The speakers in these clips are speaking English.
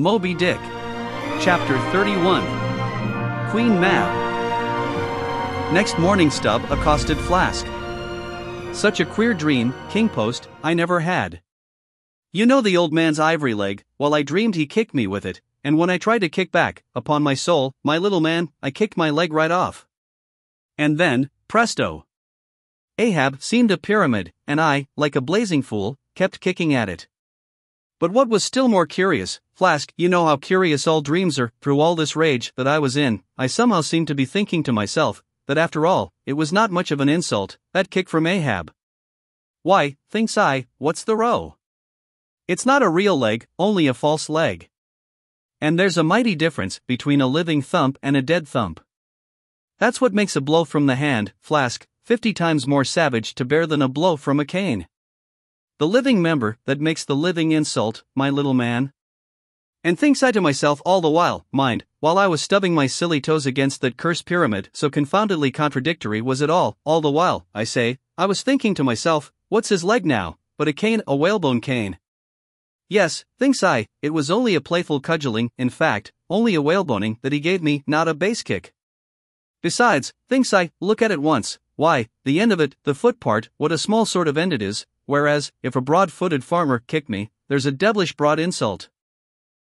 Moby Dick. Chapter 31 Queen Mab. Next morning, Stubb accosted Flask. Such a queer dream, King Post, I never had. You know the old man's ivory leg, well, I dreamed he kicked me with it, and when I tried to kick back, upon my soul, my little man, I kicked my leg right off. And then, presto! Ahab seemed a pyramid, and I, like a blazing fool, kept kicking at it. But what was still more curious, Flask, you know how curious all dreams are, through all this rage that I was in, I somehow seemed to be thinking to myself, that after all, it was not much of an insult, that kick from Ahab. Why, thinks I, what's the row? It's not a real leg, only a false leg. And there's a mighty difference between a living thump and a dead thump. That's what makes a blow from the hand, Flask, fifty times more savage to bear than a blow from a cane. The living member that makes the living insult, my little man. And thinks I to myself all the while, mind, while I was stubbing my silly toes against that cursed pyramid, so confoundedly contradictory was it all, all the while, I say, I was thinking to myself, what's his leg now, but a cane, a whalebone cane. Yes, thinks I, it was only a playful cudgeling, in fact, only a whaleboning that he gave me, not a base kick. Besides, thinks I, look at it once, why, the end of it, the foot part, what a small sort of end it is, whereas, if a broad footed farmer kicked me, there's a devilish broad insult.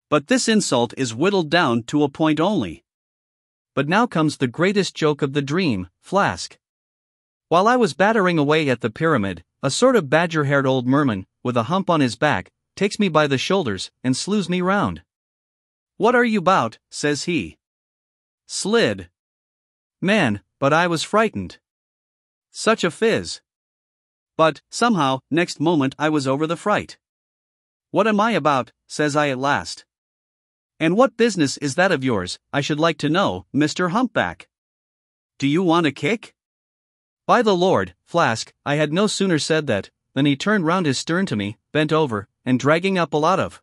But this insult is whittled down to a point only. But now comes the greatest joke of the dream Flask. While I was battering away at the pyramid, a sort of badger haired old merman, with a hump on his back, takes me by the shoulders and slews me round. What are you bout? says he. Slid. Man, but I was frightened. Such a fizz. But, somehow, next moment I was over the fright. What am I about? says I at last. And what business is that of yours, I should like to know, Mr. Humpback? Do you want a kick? By the Lord, Flask, I had no sooner said that, than he turned round his stern to me, bent over, and dragging up a lot of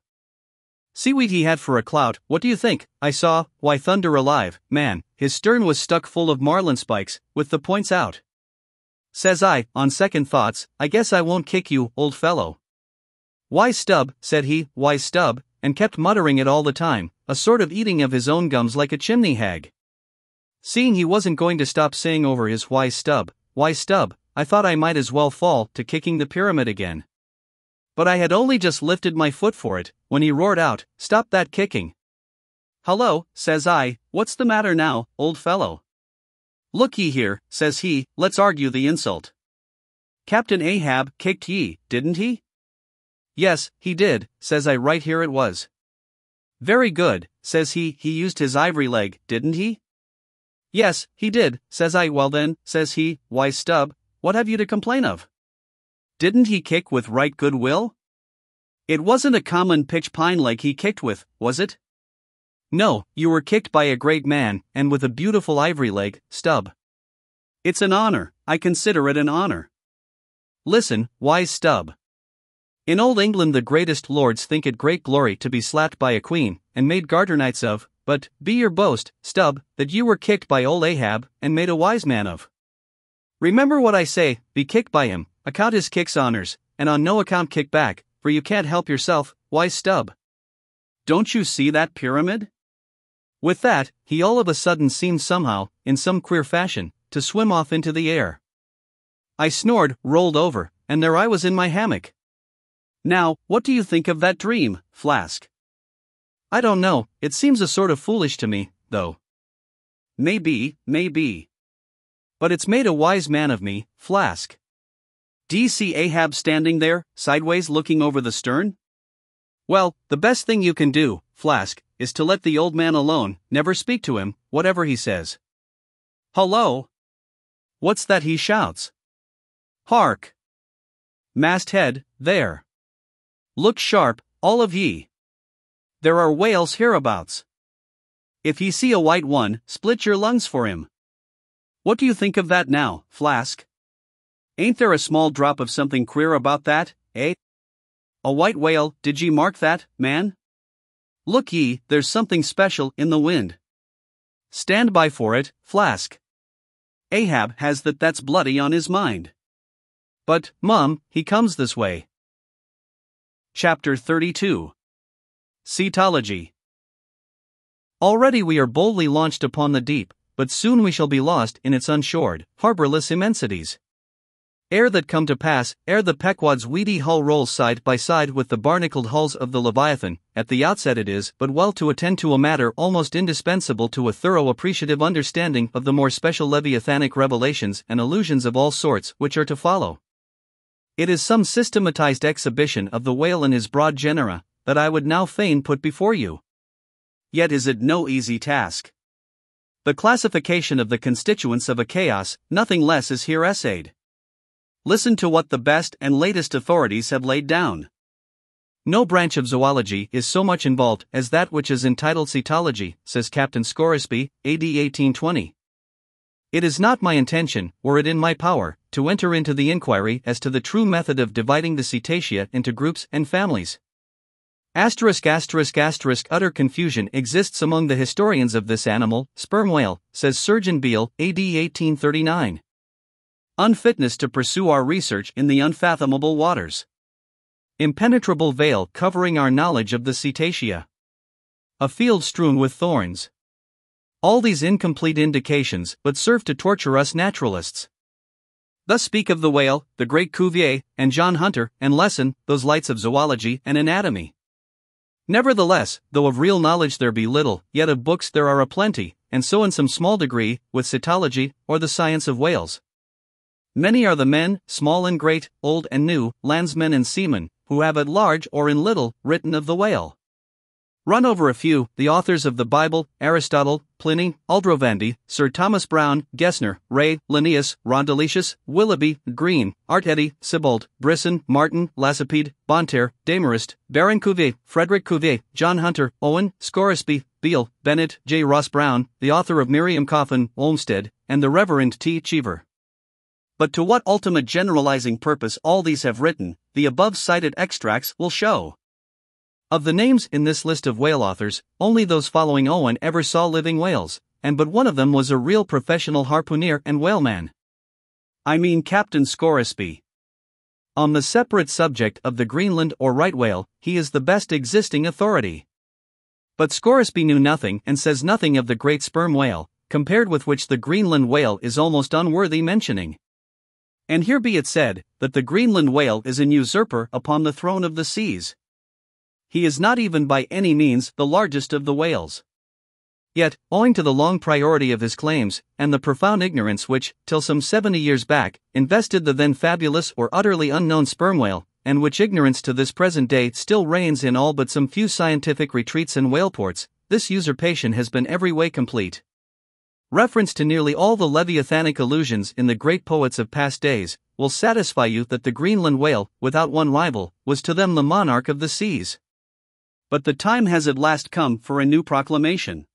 seaweed he had for a clout. What do you think? I saw, why thunder alive, man, his stern was stuck full of marlin spikes, with the points out. Says I, on second thoughts, I guess I won't kick you, old fellow. Why, Stubb, said he, why, Stubb, and kept muttering it all the time, a sort of eating of his own gums like a chimney hag. Seeing he wasn't going to stop saying over his why Stubb, why Stubb, I thought I might as well fall to kicking the pyramid again. But I had only just lifted my foot for it, when he roared out, Stop that kicking. Hello, says I, what's the matter now, old fellow? Look ye here, says he, let's argue the insult. Captain Ahab kicked ye, didn't he? Yes, he did, says I right here it was. Very good, says he, he used his ivory leg, didn't he? Yes, he did, says I. Well then, says he, why Stubb, what have you to complain of? Didn't he kick with right good will? It wasn't a common pitch pine leg he kicked with, was it? No, you were kicked by a great man, and with a beautiful ivory leg, Stubb. It's an honor, I consider it an honor. Listen, wise Stubb. In Old England, the greatest lords think it great glory to be slapped by a queen, and made garter knights of, but, be your boast, Stubb, that you were kicked by old Ahab, and made a wise man of. Remember what I say, be kicked by him, account his kicks honors, and on no account kick back, for you can't help yourself, wise Stubb. Don't you see that pyramid? With that, he all of a sudden seemed somehow, in some queer fashion, to swim off into the air. I snored, rolled over, and there I was in my hammock. Now, what do you think of that dream, Flask? I don't know, it seems a sort of foolish to me, though. Maybe, maybe. But it's made a wise man of me, Flask. Do you see Ahab standing there, sideways looking over the stern? Well, the best thing you can do, Flask, is to let the old man alone, never speak to him, whatever he says. Hello! What's that he shouts? Hark! Masthead, there! Look sharp, all of ye. There are whales hereabouts. If ye see a white one, split your lungs for him. What do you think of that now, Flask? Ain't there a small drop of something queer about that, eh? A white whale, did ye mark that, man? Look ye, there's something special in the wind. Stand by for it, Flask. Ahab has that that's bloody on his mind. But, Mum, he comes this way. Chapter 32 Cetology Already we are boldly launched upon the deep, but soon we shall be lost in its unshored, harborless immensities. Ere that come to pass, ere the Pequod's weedy hull rolls side by side with the barnacled hulls of the Leviathan, at the outset it is but well to attend to a matter almost indispensable to a thorough appreciative understanding of the more special Leviathanic revelations and allusions of all sorts which are to follow. It is some systematized exhibition of the whale and his broad genera that I would now fain put before you. Yet is it no easy task. The classification of the constituents of a chaos, nothing less is here essayed. Listen to what the best and latest authorities have laid down. No branch of zoology is so much involved as that which is entitled cetology, says Captain Scoresby, AD 1820. It is not my intention, were it in my power, to enter into the inquiry as to the true method of dividing the cetacea into groups and families. Asterisk asterisk asterisk utter confusion exists among the historians of this animal, sperm whale, says Surgeon Beale, AD 1839 unfitness to pursue our research in the unfathomable waters. Impenetrable veil covering our knowledge of the cetacea. A field strewn with thorns. All these incomplete indications but serve to torture us naturalists. Thus speak of the whale, the great Cuvier, and John Hunter, and Lesson, those lights of zoology and anatomy. Nevertheless, though of real knowledge there be little, yet of books there are a plenty, and so in some small degree, with cetology, or the science of whales. Many are the men, small and great, old and new, landsmen and seamen, who have at large or in little written of the whale. Run over a few the authors of the Bible, Aristotle, Pliny, Aldrovandi, Sir Thomas Browne, Gesner, Ray, Linnaeus, Rondeletius, Willoughby, Green, Artedi, Sibbald, Brisson, Marten, Lacépède, Bonneterre, Desmarest, Baron Cuvier, Frederick Cuvier, John Hunter, Owen, Scoresby, Beale, Bennett, J. Ross Browne, the author of Miriam Coffin, Olmsted, and the Reverend T. Cheever. But to what ultimate generalizing purpose all these have written, the above cited extracts will show. Of the names in this list of whale authors, only those following Owen ever saw living whales, and but one of them was a real professional harpooner and whaleman. I mean Captain Scoresby. On the separate subject of the Greenland or right whale, he is the best existing authority. But Scoresby knew nothing and says nothing of the great sperm whale, compared with which the Greenland whale is almost unworthy mentioning. And here be it said, that the Greenland whale is an usurper upon the throne of the seas. He is not even by any means the largest of the whales. Yet, owing to the long priority of his claims, and the profound ignorance which, till some 70 years back, invested the then fabulous or utterly unknown sperm whale, and which ignorance to this present day still reigns in all but some few scientific retreats and whale ports, this usurpation has been every way complete. Reference to nearly all the Leviathanic allusions in the great poets of past days will satisfy you that the Greenland whale, without one rival, was to them the monarch of the seas. But the time has at last come for a new proclamation.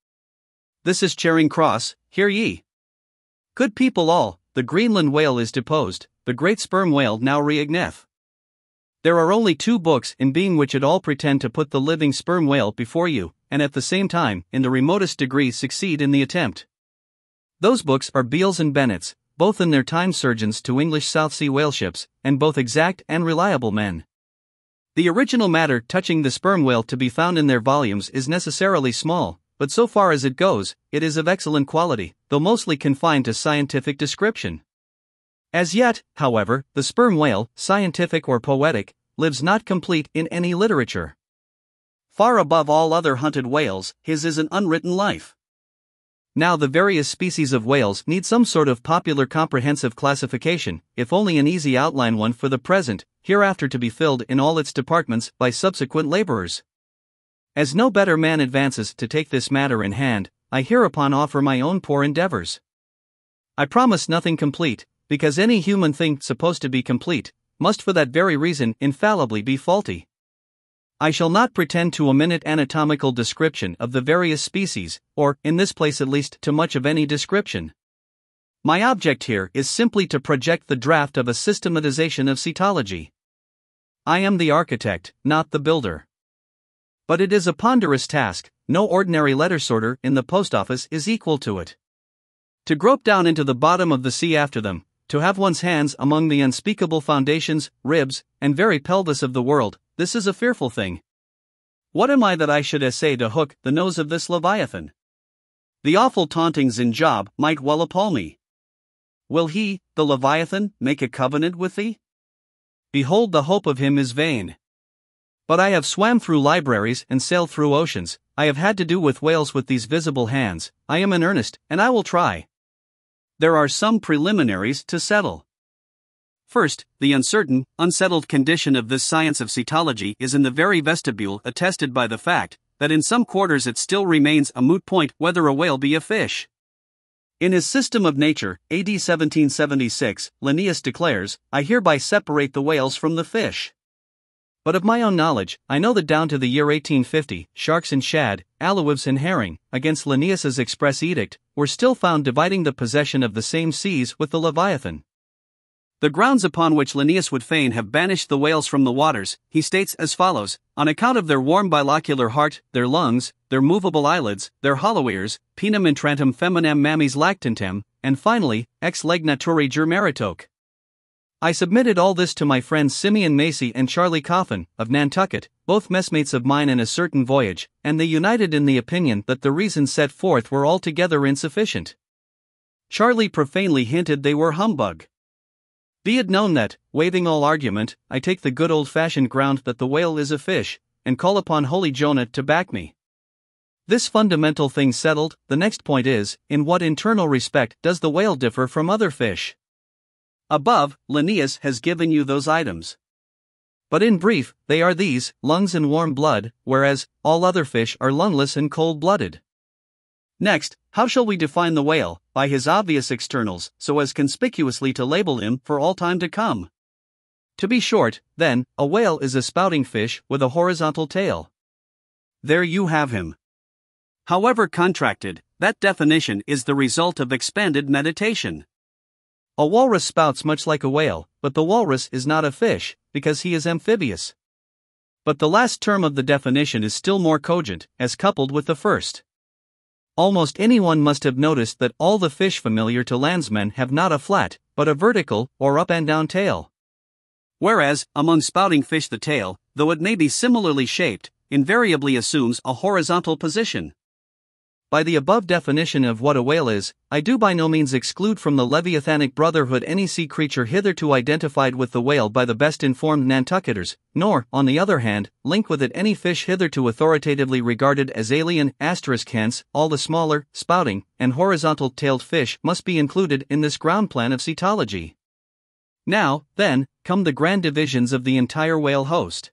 This is Charing Cross, hear ye. Good people all, the Greenland whale is deposed, the great sperm whale now reigneth. There are only two books in being which at all pretend to put the living sperm whale before you, and at the same time, in the remotest degree, succeed in the attempt. Those books are Beale's and Bennett's, both in their time surgeons to English South Sea whale ships, and both exact and reliable men. The original matter touching the sperm whale to be found in their volumes is necessarily small, but so far as it goes, it is of excellent quality, though mostly confined to scientific description. As yet, however, the sperm whale, scientific or poetic, lives not complete in any literature. Far above all other hunted whales, his is an unwritten life. Now, the various species of whales need some sort of popular comprehensive classification, if only an easy outline one for the present, hereafter to be filled in all its departments by subsequent laborers. As no better man advances to take this matter in hand, I hereupon offer my own poor endeavors. I promise nothing complete, because any human thing supposed to be complete must for that very reason infallibly be faulty. I shall not pretend to a minute anatomical description of the various species, or, in this place at least, to much of any description. My object here is simply to project the draft of a systematization of cetology. I am the architect, not the builder. But it is a ponderous task, no ordinary letter sorter in the post office is equal to it. To grope down into the bottom of the sea after them, to have one's hands among the unspeakable foundations, ribs, and very pelvis of the world, this is a fearful thing. What am I that I should essay to hook the nose of this Leviathan? The awful tauntings in Job might well appall me. Will he, the Leviathan, make a covenant with thee? Behold, the hope of him is vain. But I have swam through libraries and sailed through oceans, I have had to do with whales with these visible hands, I am in earnest, and I will try. There are some preliminaries to settle. First, the uncertain, unsettled condition of this science of cetology is in the very vestibule attested by the fact that in some quarters it still remains a moot point whether a whale be a fish. In his System of Nature, AD 1776, Linnaeus declares, I hereby separate the whales from the fish. But of my own knowledge, I know that down to the year 1850, sharks and shad, alewives and herring, against Linnaeus's express edict, were still found dividing the possession of the same seas with the Leviathan. The grounds upon which Linnaeus would fain have banished the whales from the waters, he states as follows On account of their warm bilocular heart, their lungs, their movable eyelids, their hollow ears, penem intrantem feminam mammis lactantem, and finally, ex lege naturae jure meritoque. I submitted all this to my friends Simeon Macy and Charlie Coffin, of Nantucket, both messmates of mine in a certain voyage, and they united in the opinion that the reasons set forth were altogether insufficient. Charlie profanely hinted they were humbug. Be it known that, waiving all argument, I take the good old fashioned ground that the whale is a fish, and call upon Holy Jonah to back me. This fundamental thing settled, the next point is in what internal respect does the whale differ from other fish? Above, Linnaeus has given you those items. But in brief, they are these lungs and warm blood, whereas all other fish are lungless and cold blooded. Next, how shall we define the whale, by his obvious externals, so as conspicuously to label him for all time to come? To be short, then, a whale is a spouting fish with a horizontal tail. There you have him. However contracted, that definition is the result of expanded meditation. A walrus spouts much like a whale, but the walrus is not a fish, because he is amphibious. But the last term of the definition is still more cogent, as coupled with the first. Almost anyone must have noticed that all the fish familiar to landsmen have not a flat, but a vertical, or up and down tail. Whereas, among spouting fish, the tail, though it may be similarly shaped, invariably assumes a horizontal position. By the above definition of what a whale is, I do by no means exclude from the Leviathanic brotherhood any sea creature hitherto identified with the whale by the best informed Nantucketers, nor, on the other hand, link with it any fish hitherto authoritatively regarded as alien. Asterisk hence, all the smaller, spouting, and horizontal tailed fish must be included in this ground plan of cetology. Now, then, come the grand divisions of the entire whale host.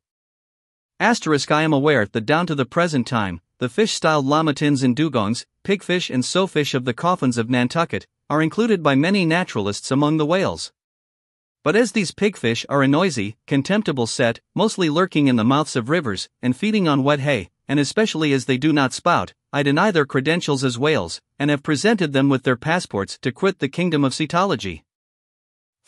Asterisk I am aware that down to the present time, the fish styled lamatins and dugongs, pigfish and sowfish of the coffins of Nantucket, are included by many naturalists among the whales. But as these pigfish are a noisy, contemptible set, mostly lurking in the mouths of rivers and feeding on wet hay, and especially as they do not spout, I deny their credentials as whales, and have presented them with their passports to quit the kingdom of cetology.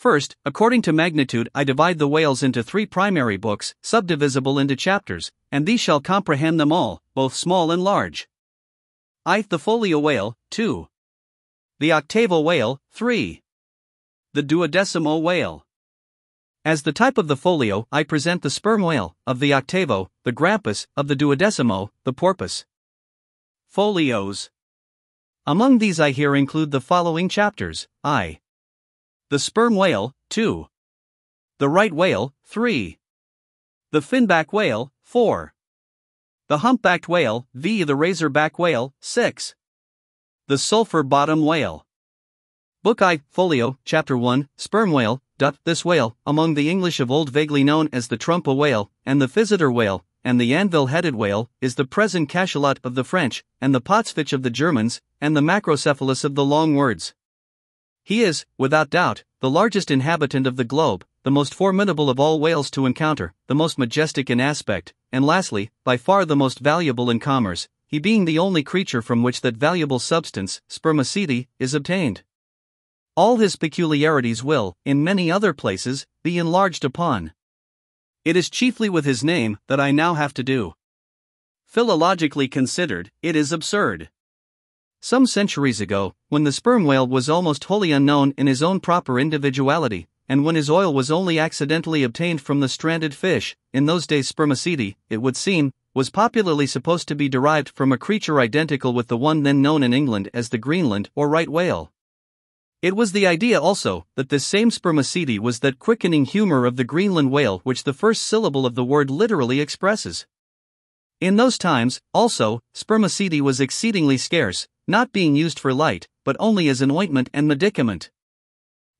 First, according to magnitude, I divide the whales into three primary books, subdivisible into chapters, and these shall comprehend them all, both small and large. I. The folio whale, 2. The octavo whale, 3. The duodecimo whale. As the type of the folio, I present the sperm whale, of the octavo, the grampus, of the duodecimo, the porpoise. Folios. Among these, I here include the following chapters I. The sperm whale, 2. The right whale, 3. The finback whale, 4. The humpbacked whale, v. The razorback whale, 6. The sulfur bottom whale. Book I, Folio, Chapter 1, Sperm whale, Duck, this whale, among the English of old vaguely known as the trumpa whale, and the Physeter whale, and the anvil headed whale, is the present cachalot of the French, and the Pottsfich of the Germans, and the macrocephalus of the long words. He is, without doubt, the largest inhabitant of the globe, the most formidable of all whales to encounter, the most majestic in aspect, and lastly, by far the most valuable in commerce, he being the only creature from which that valuable substance, spermaceti, is obtained. All his peculiarities will, in many other places, be enlarged upon. It is chiefly with his name that I now have to do. Philologically considered, it is absurd. Some centuries ago, when the sperm whale was almost wholly unknown in his own proper individuality, and when his oil was only accidentally obtained from the stranded fish, in those days spermaceti, it would seem, was popularly supposed to be derived from a creature identical with the one then known in England as the Greenland or right whale. It was the idea also that this same spermaceti was that quickening humor of the Greenland whale which the first syllable of the word literally expresses. In those times, also, spermaceti was exceedingly scarce, not being used for light, but only as an ointment and medicament.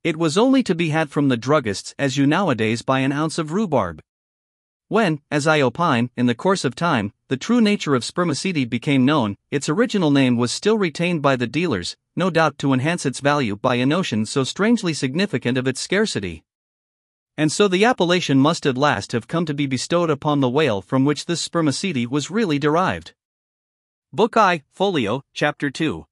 It was only to be had from the druggists as you nowadays buy an ounce of rhubarb. When, as I opine, in the course of time, the true nature of spermaceti became known, its original name was still retained by the dealers, no doubt to enhance its value by a notion so strangely significant of its scarcity. And so the appellation must at last have come to be bestowed upon the whale from which this spermaceti was really derived. Book I, Folio, Chapter 2.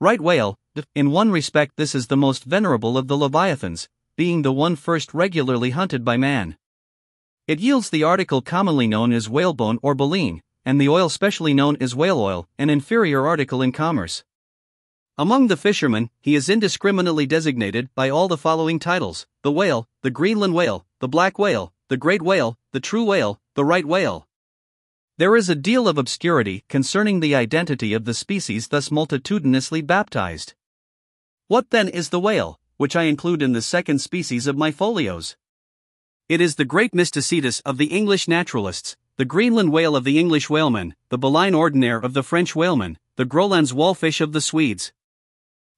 Right whale, in one respect, this is the most venerable of the leviathans, being the one first regularly hunted by man. It yields the article commonly known as whalebone or baleen, and the oil specially known as whale oil, an inferior article in commerce. Among the fishermen, he is indiscriminately designated by all the following titles the whale, the Greenland whale, the black whale, the great whale, the true whale, the right whale. There is a deal of obscurity concerning the identity of the species thus multitudinously baptized. What then is the whale, which I include in the second species of my folios? It is the great mysticetus of the English naturalists, the Greenland whale of the English whalemen, the baleen ordinaire of the French whalemen, the Groland's wallfish of the Swedes,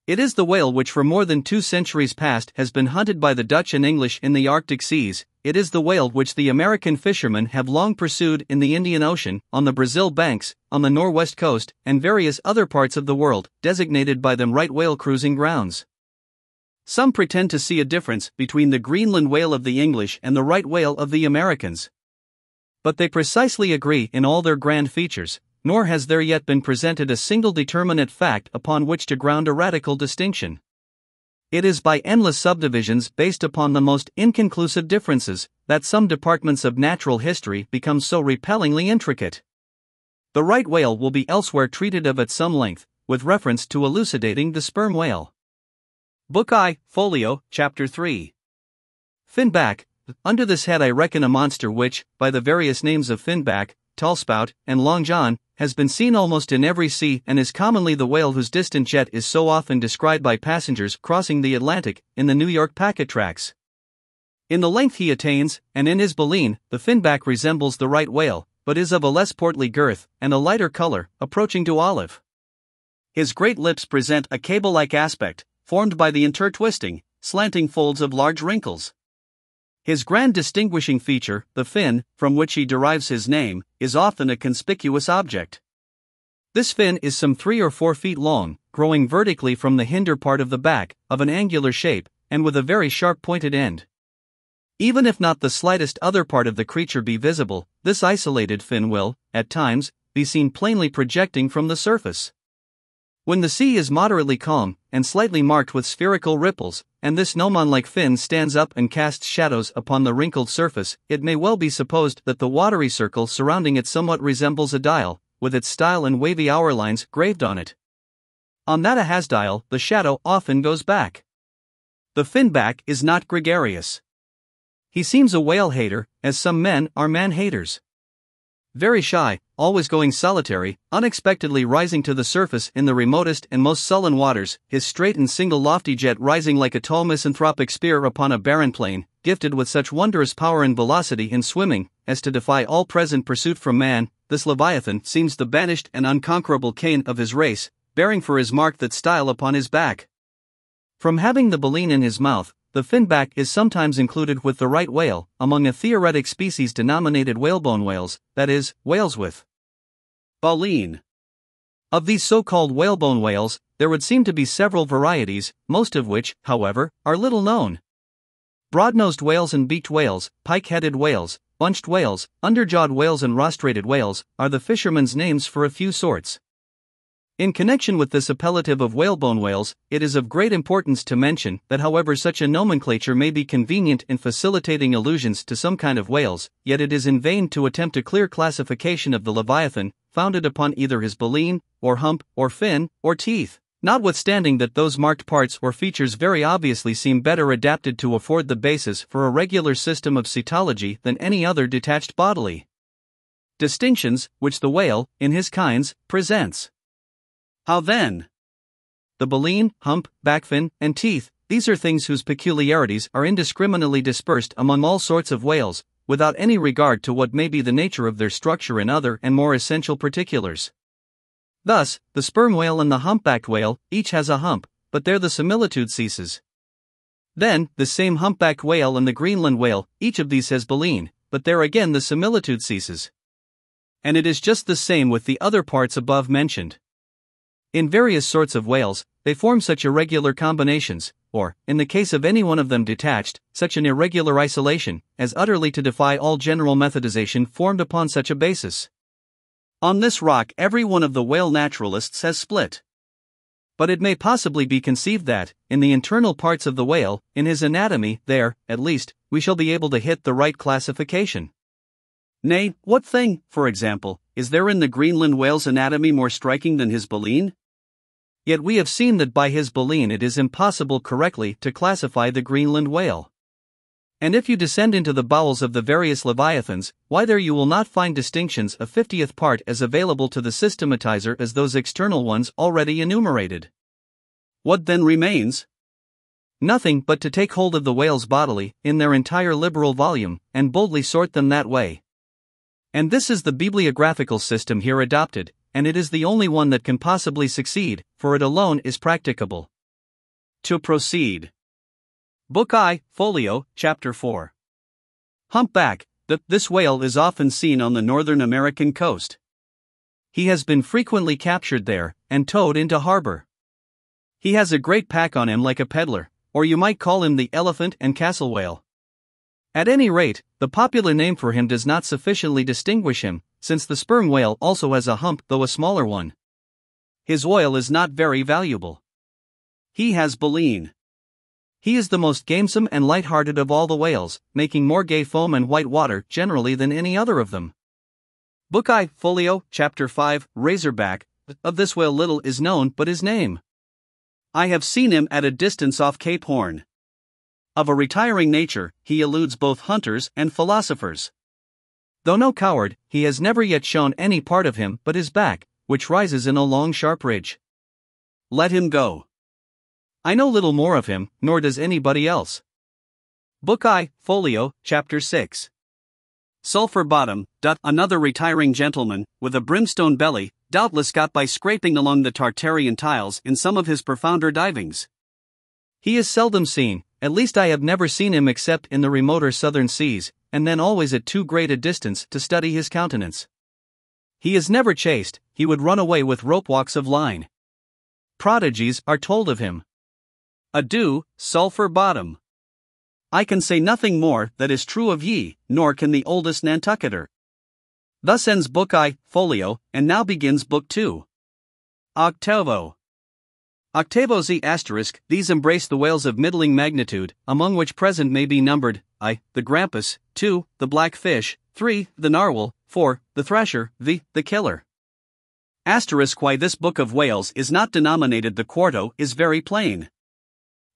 it is the whale which for more than two centuries past has been hunted by the Dutch and English in the Arctic seas. It is the whale which the American fishermen have long pursued in the Indian Ocean, on the Brazil banks, on the Norwest coast, and various other parts of the world, designated by them right whale cruising grounds. Some pretend to see a difference between the Greenland whale of the English and the right whale of the Americans. But they precisely agree in all their grand features, nor has there yet been presented a single determinate fact upon which to ground a radical distinction. It is by endless subdivisions based upon the most inconclusive differences that some departments of natural history become so repellingly intricate. The right whale will be elsewhere treated of at some length, with reference to elucidating the sperm whale. Book I, Folio, Chapter 3. Finback. Under this head, I reckon a monster which, by the various names of finback, tallspout, and long john, has been seen almost in every sea and is commonly the whale whose distant jet is so often described by passengers crossing the Atlantic in the New York packet tracks. In the length he attains, and in his baleen, the finback resembles the right whale, but is of a less portly girth and a lighter color, approaching to olive. His great lips present a cable like aspect, formed by the intertwisting, slanting folds of large wrinkles. His grand distinguishing feature, the fin, from which he derives his name, is often a conspicuous object. This fin is some three or four feet long, growing vertically from the hinder part of the back, of an angular shape, and with a very sharp pointed end. Even if not the slightest other part of the creature be visible, this isolated fin will, at times, be seen plainly projecting from the surface. When the sea is moderately calm, and slightly marked with spherical ripples, and this gnomon like fin stands up and casts shadows upon the wrinkled surface, it may well be supposed that the watery circle surrounding it somewhat resembles a dial, with its style and wavy hour lines graved on it. On that a dial, the shadow often goes back. The finback is not gregarious. He seems a whale hater, as some men are man haters. Very shy, always going solitary, unexpectedly rising to the surface in the remotest and most sullen waters, his straight and single lofty jet rising like a tall misanthropic spear upon a barren plain, gifted with such wondrous power and velocity in swimming as to defy all present pursuit from man, this Leviathan seems the banished and unconquerable Cain of his race, bearing for his mark that style upon his back. From having the baleen in his mouth, the finback is sometimes included with the right whale among a theoretic species denominated whalebone whales, that is, whales with baleen. Of these so called whalebone whales, there would seem to be several varieties, most of which, however, are little known. Broad nosed whales and beaked whales, pike headed whales, bunched whales, underjawed whales, and rostrated whales are the fishermen's names for a few sorts. In connection with this appellative of whalebone whales, it is of great importance to mention that however such a nomenclature may be convenient in facilitating allusions to some kind of whales, yet it is in vain to attempt a clear classification of the Leviathan, founded upon either his baleen, or hump, or fin, or teeth, notwithstanding that those marked parts or features very obviously seem better adapted to afford the basis for a regular system of cetology than any other detached bodily. Distinctions, which the whale, in his kinds, presents. How then? The baleen, hump, backfin, and teeth, these are things whose peculiarities are indiscriminately dispersed among all sorts of whales, without any regard to what may be the nature of their structure in other and more essential particulars. Thus, the sperm whale and the humpbacked whale each has a hump, but there the similitude ceases. Then, the same humpback whale and the Greenland whale, each of these has baleen, but there again the similitude ceases. And it is just the same with the other parts above mentioned. In various sorts of whales, they form such irregular combinations, or, in the case of any one of them detached, such an irregular isolation, as utterly to defy all general methodization formed upon such a basis. On this rock, every one of the whale naturalists has split. But it may possibly be conceived that, in the internal parts of the whale, in his anatomy, there, at least, we shall be able to hit the right classification. Nay, what thing, for example, is there in the Greenland whale's anatomy more striking than his baleen? Yet we have seen that by his baleen it is impossible correctly to classify the Greenland whale. And if you descend into the bowels of the various leviathans, why there you will not find distinctions a fiftieth part as available to the systematizer as those external ones already enumerated. What then remains? Nothing but to take hold of the whales bodily, in their entire liberal volume, and boldly sort them that way. And this is the bibliographical system here adopted, and it is the only one that can possibly succeed, for it alone is practicable. To proceed. Book I, Folio, Chapter 4. Humpback, the, this whale is often seen on the northern American coast. He has been frequently captured there, and towed into harbor. He has a great pack on him like a peddler, or you might call him the elephant and castle whale. At any rate, the popular name for him does not sufficiently distinguish him, since the sperm whale also has a hump though a smaller one. His oil is not very valuable. He has baleen. He is the most gamesome and light-hearted of all the whales, making more gay foam and white water generally than any other of them. Book I, Folio, Chapter 5, Razorback, of this whale little is known but his name. I have seen him at a distance off Cape Horn. Of a retiring nature, he eludes both hunters and philosophers. Though no coward, he has never yet shown any part of him but his back, which rises in a long sharp ridge. Let him go. I know little more of him, nor does anybody else. Book I, Folio, Chapter 6. Sulphur Bottom, dot, another retiring gentleman, with a brimstone belly, doubtless got by scraping along the Tartarian tiles in some of his profounder divings. He is seldom seen, at least I have never seen him except in the remoter southern seas, and then always at too great a distance to study his countenance. He is never chased, he would run away with rope walks of line. Prodigies are told of him. Adieu, Sulphur Bottom. I can say nothing more that is true of ye, nor can the oldest Nantucketer. Thus ends Book I, Folio, and now begins Book II. Octavo. Octavoes asterisk, these embrace the whales of middling magnitude, among which present may be numbered I, the grampus, 2, the black fish, 3, the narwhal, 4, the thrasher, v, the killer. Asterisk why this book of whales is not denominated the quarto is very plain.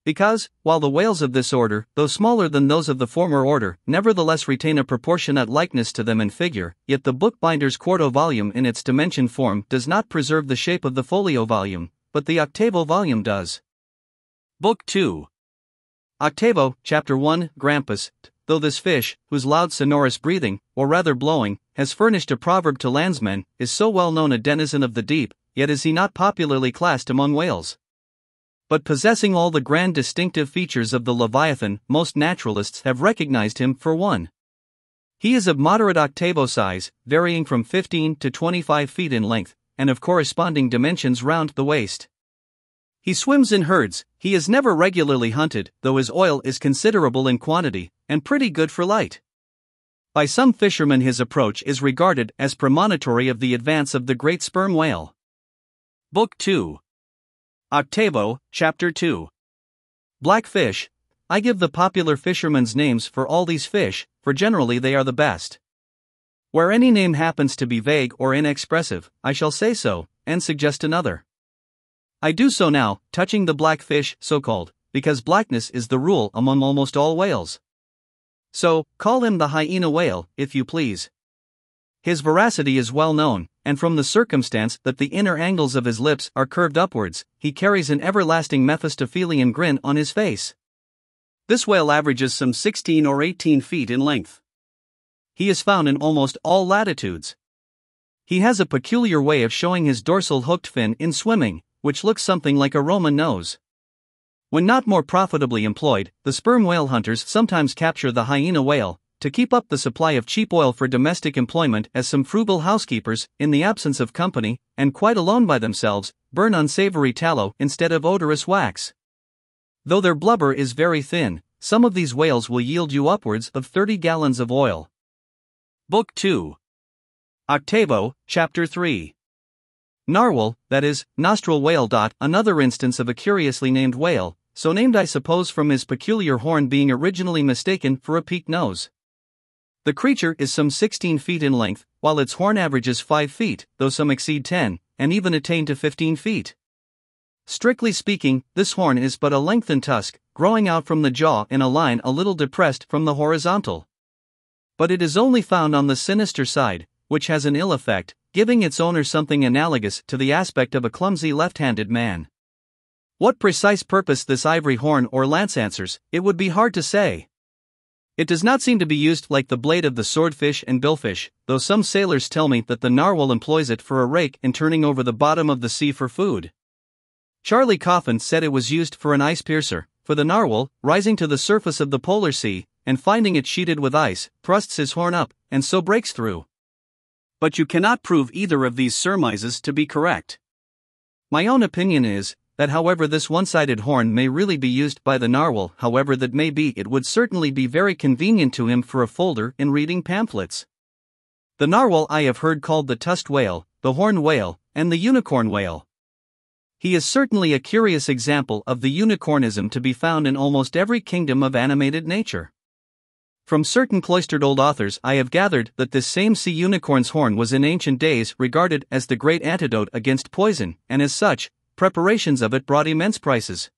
Because, while the whales of this order, though smaller than those of the former order, nevertheless retain a proportionate likeness to them in figure, yet the bookbinder's quarto volume in its dimension form does not preserve the shape of the folio volume, but the octavo volume does. Book 2 Octavo, Chapter 1, Grampus, though this fish, whose loud sonorous breathing, or rather blowing, has furnished a proverb to landsmen, is so well known a denizen of the deep, yet is he not popularly classed among whales but possessing all the grand distinctive features of the Leviathan, most naturalists have recognized him for one. He is of moderate octavo size, varying from 15 to 25 feet in length, and of corresponding dimensions round the waist. He swims in herds, he is never regularly hunted, though his oil is considerable in quantity, and pretty good for light. By some fishermen, his approach is regarded as premonitory of the advance of the great sperm whale. Book 2 Octavo, Chapter 2. Blackfish. I give the popular fishermen's names for all these fish, for generally they are the best. Where any name happens to be vague or inexpressive, I shall say so, and suggest another. I do so now, touching the blackfish, so called, because blackness is the rule among almost all whales. So, call him the hyena whale, if you please. His veracity is well known, and from the circumstance that the inner angles of his lips are curved upwards, he carries an everlasting Mephistophelian grin on his face. This whale averages some 16 or 18 feet in length. He is found in almost all latitudes. He has a peculiar way of showing his dorsal hooked fin in swimming, which looks something like a Roman nose. When not more profitably employed, the sperm whale hunters sometimes capture the hyena whale, to keep up the supply of cheap oil for domestic employment, as some frugal housekeepers, in the absence of company, and quite alone by themselves, burn unsavory tallow instead of odorous wax. Though their blubber is very thin, some of these whales will yield you upwards of 30 gallons of oil. Book 2 Octavo, Chapter 3 Narwhal, that is, nostril whale. Another instance of a curiously named whale, so named I suppose from his peculiar horn being originally mistaken for a peaked nose. The creature is some 16 feet in length, while its horn averages 5 feet, though some exceed 10, and even attain to 15 feet. Strictly speaking, this horn is but a lengthened tusk, growing out from the jaw in a line a little depressed from the horizontal. But it is only found on the sinister side, which has an ill effect, giving its owner something analogous to the aspect of a clumsy left handed man. What precise purpose this ivory horn or lance answers, it would be hard to say. It does not seem to be used like the blade of the swordfish and billfish, though some sailors tell me that the narwhal employs it for a rake in turning over the bottom of the sea for food. Charlie Coffin said it was used for an ice piercer, for the narwhal, rising to the surface of the polar sea, and finding it sheeted with ice, thrusts his horn up, and so breaks through. But you cannot prove either of these surmises to be correct. My own opinion is, that however this one sided horn may really be used by the narwhal, however that may be, it would certainly be very convenient to him for a folder in reading pamphlets. The narwhal I have heard called the tusked whale, the horn whale, and the unicorn whale. He is certainly a curious example of the unicornism to be found in almost every kingdom of animated nature. From certain cloistered old authors, I have gathered that this same sea unicorn's horn was in ancient days regarded as the great antidote against poison, and as such, preparations of it brought immense prices.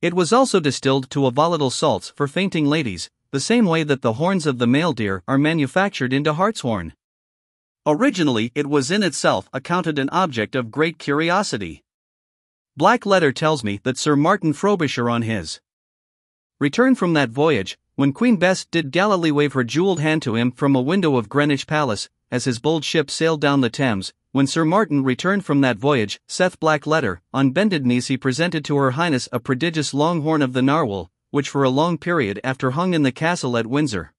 It was also distilled to a volatile salts for fainting ladies, the same way that the horns of the male deer are manufactured into hartshorn. Originally, it was in itself accounted an object of great curiosity. Black letter tells me that Sir Martin Frobisher on his return from that voyage, when Queen Bess did gallantly wave her jeweled hand to him from a window of Greenwich Palace, as his bold ship sailed down the Thames, when Sir Martin returned from that voyage, Seth Black Letter, on bended knees he presented to Her Highness a prodigious long horn of the narwhal, which for a long period after hung in the castle at Windsor.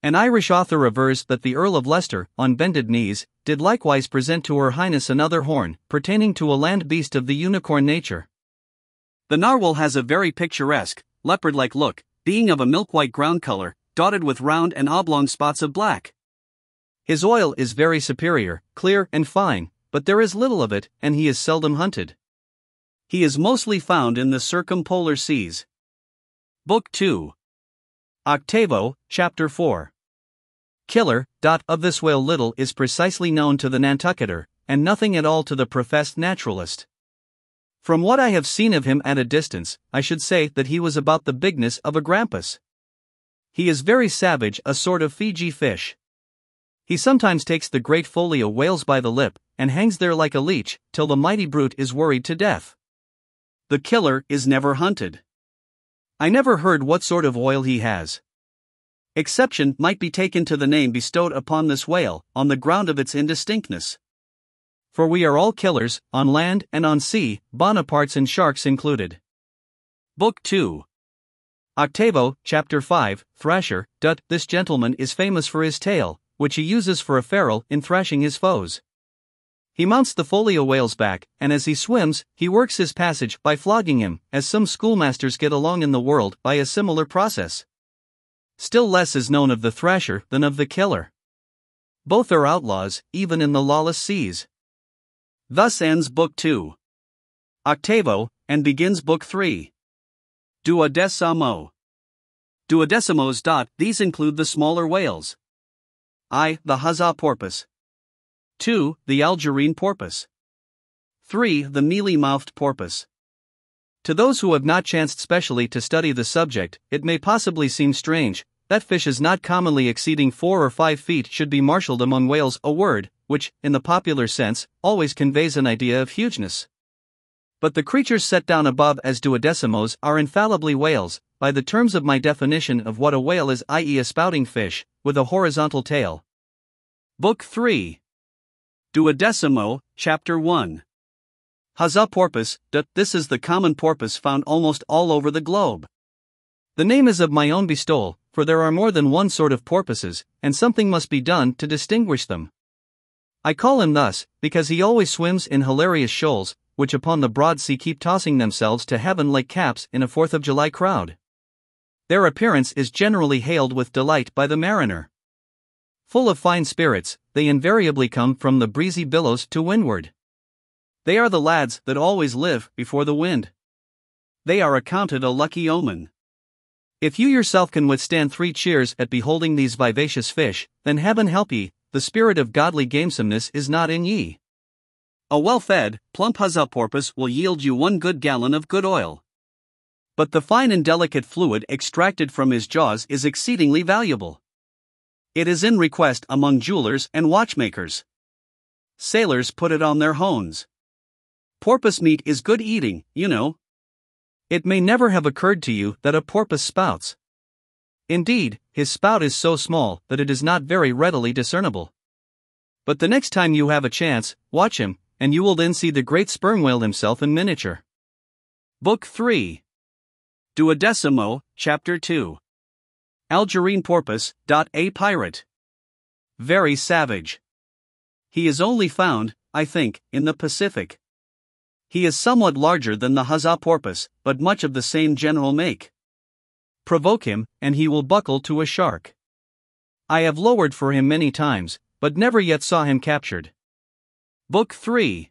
An Irish author avers that the Earl of Leicester, on bended knees, did likewise present to Her Highness another horn, pertaining to a land beast of the unicorn nature. The narwhal has a very picturesque, leopard like look, being of a milk white ground color, dotted with round and oblong spots of black. His oil is very superior, clear and fine, but there is little of it, and he is seldom hunted. He is mostly found in the circumpolar seas. Book 2 Octavo, Chapter 4 Killer. Dot, of this whale little is precisely known to the Nantucketer, and nothing at all to the professed naturalist. From what I have seen of him at a distance, I should say that he was about the bigness of a grampus. He is very savage, a sort of Fiji fish. He sometimes takes the great folio whales by the lip, and hangs there like a leech, till the mighty brute is worried to death. The killer is never hunted. I never heard what sort of oil he has. Exception might be taken to the name bestowed upon this whale, on the ground of its indistinctness. For we are all killers, on land and on sea, Bonapartes and sharks included. Book 2 Octavo, Chapter 5, Thrasher, Dut, this gentleman is famous for his tail, which he uses for a ferrule in thrashing his foes. He mounts the folio whale's back, and as he swims, he works his passage by flogging him, as some schoolmasters get along in the world by a similar process. Still less is known of the thrasher than of the killer. Both are outlaws, even in the lawless seas. Thus ends Book 2. Octavo, and begins Book 3. Duodecimo. Duodecimos. Dot, these include the smaller whales. I. The Huzzah porpoise. 2. The Algerine porpoise. 3. The mealy mouthed porpoise. To those who have not chanced specially to study the subject, it may possibly seem strange, that fishes not commonly exceeding 4 or 5 feet should be marshaled among whales, a word, which, in the popular sense, always conveys an idea of hugeness. But the creatures set down above as duodecimos are infallibly whales, by the terms of my definition of what a whale is, i.e., a spouting fish, with a horizontal tail. Book 3 Duodecimo, Chapter 1 Huzzah porpoise, this is the common porpoise found almost all over the globe. The name is of my own bestowal, for there are more than one sort of porpoises, and something must be done to distinguish them. I call him thus, because he always swims in hilarious shoals, which upon the broad sea keep tossing themselves to heaven like caps in a Fourth of July crowd. Their appearance is generally hailed with delight by the mariner. Full of fine spirits, they invariably come from the breezy billows to windward. They are the lads that always live before the wind. They are accounted a lucky omen. If you yourself can withstand three cheers at beholding these vivacious fish, then heaven help ye, the spirit of godly gamesomeness is not in ye. A well fed, plump huzzah porpoise will yield you one good gallon of good oil. But the fine and delicate fluid extracted from his jaws is exceedingly valuable. It is in request among jewelers and watchmakers. Sailors put it on their hones. Porpoise meat is good eating, you know. It may never have occurred to you that a porpoise spouts. Indeed, his spout is so small that it is not very readily discernible. But the next time you have a chance, watch him, and you will then see the great sperm whale himself in miniature. Book 3 Duodecimo, Chapter 2 Algerine Porpoise. A pirate. Very savage. He is only found, I think, in the Pacific. He is somewhat larger than the Huzzah porpoise, but much of the same general make. Provoke him, and he will buckle to a shark. I have lowered for him many times, but never yet saw him captured. Book 3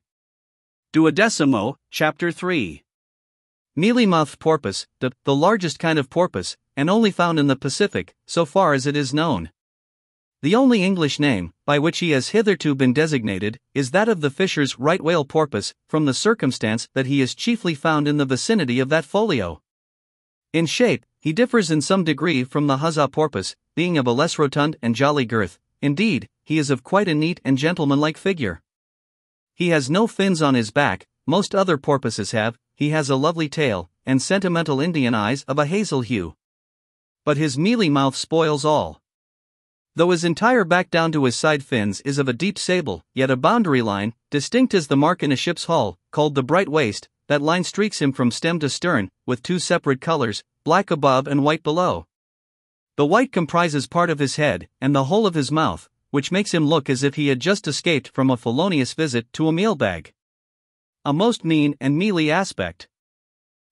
Duodecimo, Chapter 3 Mealy-mouthed porpoise, the, the largest kind of porpoise, and only found in the Pacific, so far as it is known. The only English name, by which he has hitherto been designated, is that of the Fisher's right whale porpoise, from the circumstance that he is chiefly found in the vicinity of that folio. In shape, he differs in some degree from the Huzzah porpoise, being of a less rotund and jolly girth, indeed, he is of quite a neat and gentlemanlike figure. He has no fins on his back, most other porpoises have, he has a lovely tail, and sentimental Indian eyes of a hazel hue. But his mealy mouth spoils all. Though his entire back down to his side fins is of a deep sable, yet a boundary line, distinct as the mark in a ship's hull, called the bright waist, that line streaks him from stem to stern, with two separate colors, black above and white below. The white comprises part of his head and the whole of his mouth, which makes him look as if he had just escaped from a felonious visit to a meal bag. A most mean and mealy aspect.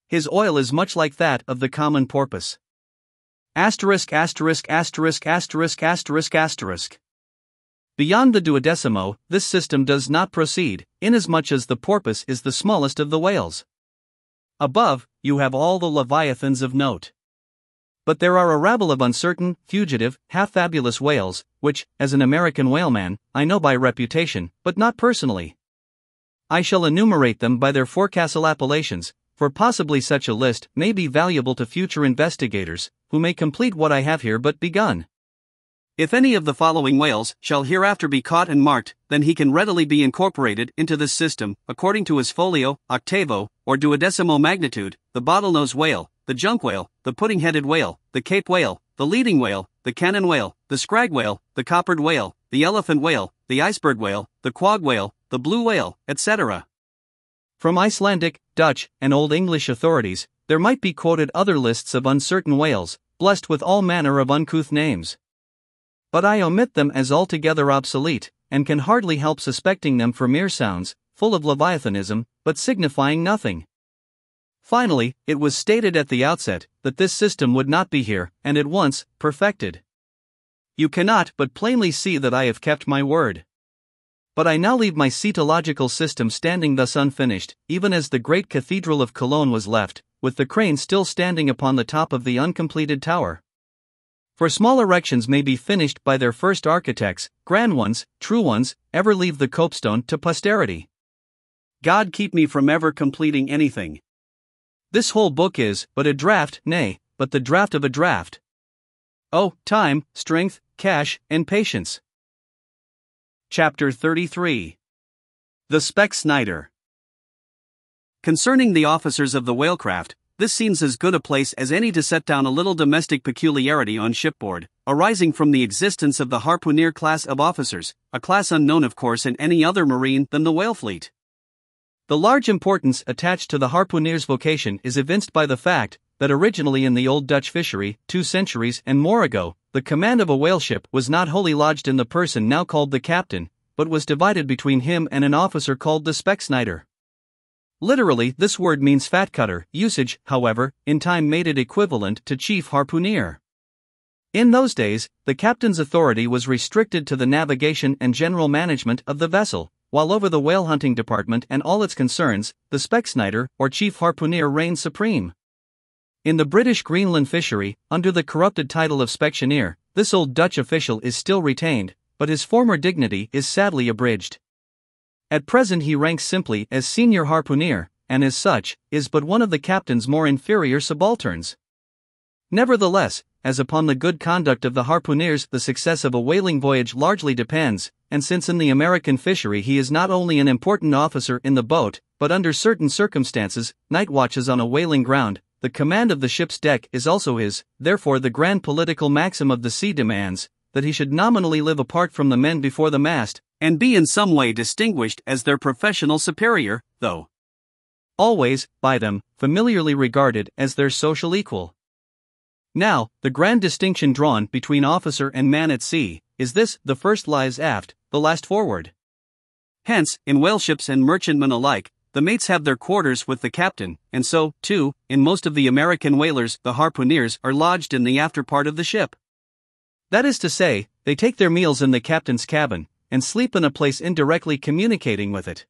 His oil is much like that of the common porpoise. Asterisk asterisk asterisk asterisk asterisk asterisk. Beyond the duodecimo, this system does not proceed, inasmuch as the porpoise is the smallest of the whales. Above, you have all the leviathans of note. But there are a rabble of uncertain, fugitive, half fabulous whales, which, as an American whaleman, I know by reputation, but not personally. I shall enumerate them by their forecastle appellations, for possibly such a list may be valuable to future investigators, who may complete what I have here but begun. If any of the following whales shall hereafter be caught and marked, then he can readily be incorporated into this system, according to his folio, octavo, or duodecimo magnitude, the bottlenose whale, the junk whale, the pudding-headed whale, the cape whale, the leading whale, the cannon whale, the scrag whale, the coppered whale, the elephant whale, the iceberg whale, the quag whale, the blue whale, etc. From Icelandic, Dutch, and Old English authorities, there might be quoted other lists of uncertain whales, blessed with all manner of uncouth names. But I omit them as altogether obsolete, and can hardly help suspecting them for mere sounds, full of leviathanism, but signifying nothing. Finally, it was stated at the outset that this system would not be here, and at once, perfected. You cannot but plainly see that I have kept my word. But I now leave my cetological system standing thus unfinished, even as the great cathedral of Cologne was left, with the crane still standing upon the top of the uncompleted tower. For small erections may be finished by their first architects, grand ones, true ones, ever leave the copestone to posterity. God keep me from ever completing anything. This whole book is but a draft, nay, but the draft of a draft. Oh, time, strength, cash, and patience. Chapter 33 The Specksnyder. Concerning the officers of the whalecraft, this seems as good a place as any to set down a little domestic peculiarity on shipboard, arising from the existence of the harpooneer class of officers, a class unknown, of course, in any other marine than the whale fleet. The large importance attached to the harpooneer's vocation is evinced by the fact that originally in the old Dutch fishery, two centuries and more ago, the command of a whale ship was not wholly lodged in the person now called the captain, but was divided between him and an officer called the specksnyder. Literally, this word means fat cutter. Usage, however, in time made it equivalent to chief harpooneer. In those days, the captain's authority was restricted to the navigation and general management of the vessel, while over the whale hunting department and all its concerns, the specksnyder or chief harpooneer reigned supreme. In the British Greenland fishery, under the corrupted title of specksioneer, this old Dutch official is still retained, but his former dignity is sadly abridged. At present, he ranks simply as senior harpooneer, and as such, is but one of the captain's more inferior subalterns. Nevertheless, as upon the good conduct of the harpooneers the success of a whaling voyage largely depends, and since in the American fishery he is not only an important officer in the boat, but under certain circumstances, night watches on a whaling ground, the command of the ship's deck is also his, therefore, the grand political maxim of the sea demands that he should nominally live apart from the men before the mast, and be in some way distinguished as their professional superior, though always, by them, familiarly regarded as their social equal. Now, the grand distinction drawn between officer and man at sea is this the first lies aft, the last forward. Hence, in whale ships and merchantmen alike, the mates have their quarters with the captain, and so, too, in most of the American whalers, the harpooneers are lodged in the after part of the ship. That is to say, they take their meals in the captain's cabin, and sleep in a place indirectly communicating with it.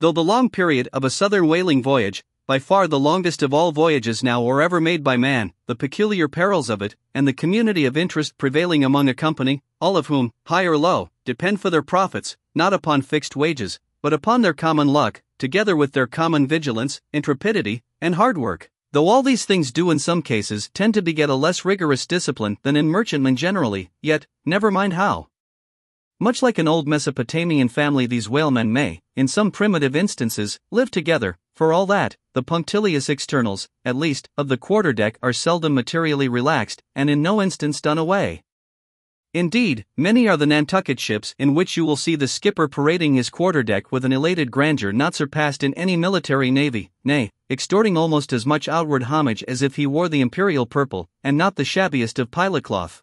Though the long period of a southern whaling voyage, by far the longest of all voyages now or ever made by man, the peculiar perils of it, and the community of interest prevailing among a company, all of whom, high or low, depend for their profits, not upon fixed wages, but upon their common luck, together with their common vigilance, intrepidity, and hard work. Though all these things do in some cases tend to beget a less rigorous discipline than in merchantmen generally, yet, never mind how. Much like an old Mesopotamian family, these whalemen may, in some primitive instances, live together. For all that, the punctilious externals, at least, of the quarterdeck are seldom materially relaxed, and in no instance done away. Indeed, many are the Nantucket ships in which you will see the skipper parading his quarterdeck with an elated grandeur not surpassed in any military navy, nay, extorting almost as much outward homage as if he wore the imperial purple, and not the shabbiest of pilot cloth.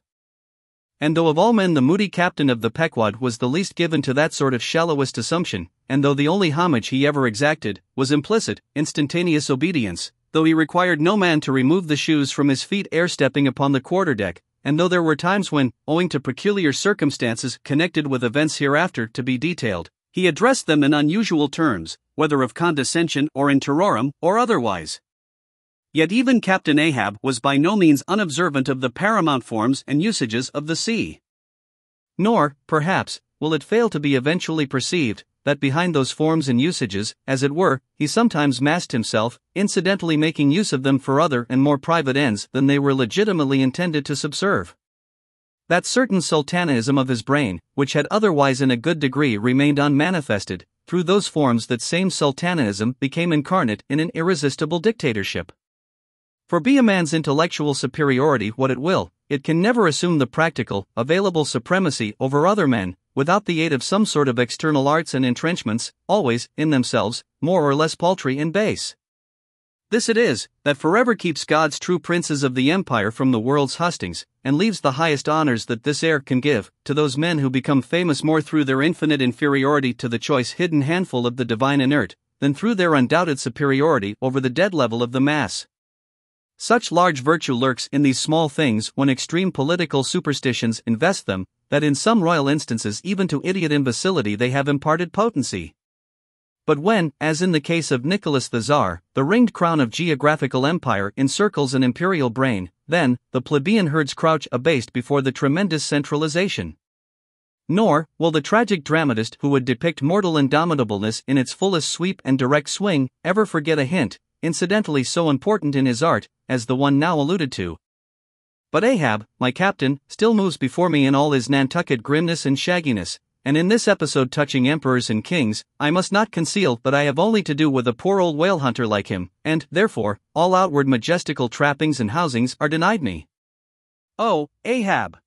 And though of all men the moody captain of the Pequod was the least given to that sort of shallowest assumption, and though the only homage he ever exacted was implicit, instantaneous obedience, though he required no man to remove the shoes from his feet ere stepping upon the quarterdeck, and though there were times when, owing to peculiar circumstances connected with events hereafter to be detailed, he addressed them in unusual terms, whether of condescension or in terrorem or otherwise. Yet even Captain Ahab was by no means unobservant of the paramount forms and usages of the sea. Nor, perhaps, will it fail to be eventually perceived that behind those forms and usages, as it were, he sometimes masked himself, incidentally making use of them for other and more private ends than they were legitimately intended to subserve. That certain sultanism of his brain, which had otherwise in a good degree remained unmanifested, through those forms that same sultanism became incarnate in an irresistible dictatorship. For be a man's intellectual superiority what it will, it can never assume the practical, available supremacy over other men, without the aid of some sort of external arts and entrenchments, always, in themselves, more or less paltry and base. This it is, that forever keeps God's true princes of the empire from the world's hustings, and leaves the highest honors that this air can give, to those men who become famous more through their infinite inferiority to the choice hidden handful of the divine inert, than through their undoubted superiority over the dead level of the mass. Such large virtue lurks in these small things when extreme political superstitions invest them, that in some royal instances, even to idiot imbecility, they have imparted potency. But when, as in the case of Nicholas the Tsar, the ringed crown of geographical empire encircles an imperial brain, then, the plebeian herds crouch abased before the tremendous centralization. Nor will the tragic dramatist who would depict mortal indomitableness in its fullest sweep and direct swing ever forget a hint, incidentally so important in his art, as the one now alluded to. But Ahab, my captain, still moves before me in all his Nantucket grimness and shagginess, and in this episode touching emperors and kings, I must not conceal that I have only to do with a poor old whale hunter like him, and, therefore, all outward majestical trappings and housings are denied me. Oh, Ahab!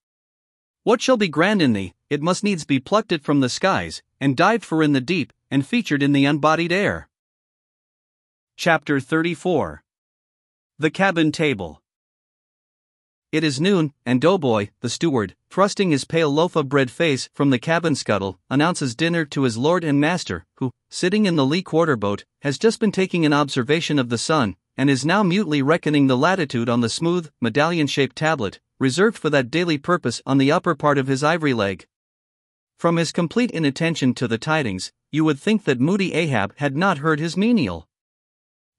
What shall be grand in thee, it must needs be plucked it from the skies, and dived for in the deep, and featured in the unbodied air. Chapter 34 The Cabin Table it is noon, and Doughboy, the steward, thrusting his pale loaf of bread face from the cabin scuttle, announces dinner to his lord and master, who, sitting in the lee quarter boat, has just been taking an observation of the sun, and is now mutely reckoning the latitude on the smooth, medallion shaped tablet, reserved for that daily purpose on the upper part of his ivory leg. From his complete inattention to the tidings, you would think that moody Ahab had not heard his menial.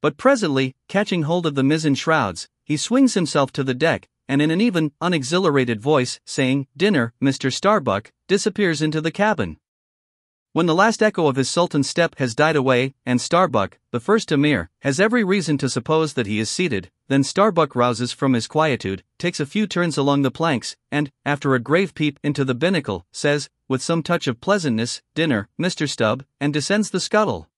But presently, catching hold of the mizzen shrouds, he swings himself to the deck, and in an even, unexhilarated voice, saying, Dinner, Mr. Starbuck, disappears into the cabin. When the last echo of his sultan's step has died away, and Starbuck, the first emir, has every reason to suppose that he is seated, then Starbuck rouses from his quietude, takes a few turns along the planks, and, after a grave peep into the binnacle, says, with some touch of pleasantness, Dinner, Mr. Stubb, and descends the scuttle.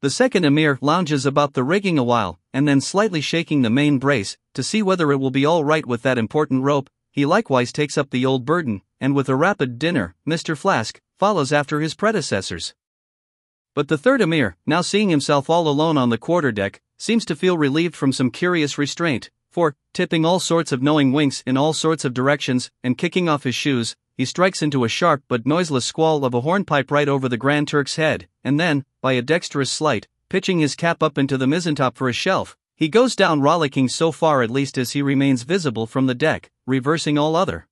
The second emir lounges about the rigging a while, and then slightly shaking the main brace, to see whether it will be all right with that important rope, he likewise takes up the old burden, and with a rapid dinner, Mr. Flask follows after his predecessors. But the third emir, now seeing himself all alone on the quarterdeck, seems to feel relieved from some curious restraint, for, tipping all sorts of knowing winks in all sorts of directions, and kicking off his shoes, he strikes into a sharp but noiseless squall of a hornpipe right over the Grand Turk's head, and then, by a dexterous sleight, pitching his cap up into the mizzentop for a shelf, he goes down rollicking so far at least as he remains visible from the deck, reversing all other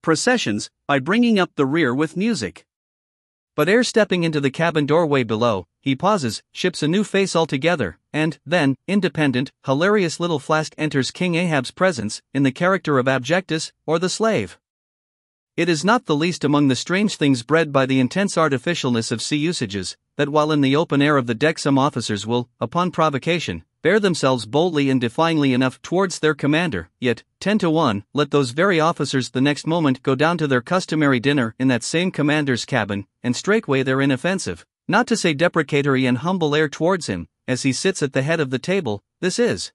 processions by bringing up the rear with music. But ere stepping into the cabin doorway below, he pauses, ships a new face altogether, and, then, independent, hilarious little flask enters King Ahab's presence, in the character of Abjectus, or the slave. It is not the least among the strange things bred by the intense artificialness of sea usages, that while in the open air of the deck some officers will, upon provocation, bear themselves boldly and defyingly enough towards their commander, yet, ten to one, let those very officers the next moment go down to their customary dinner in that same commander's cabin, and straightway they're inoffensive, not to say deprecatory and humble air towards him, as he sits at the head of the table, this is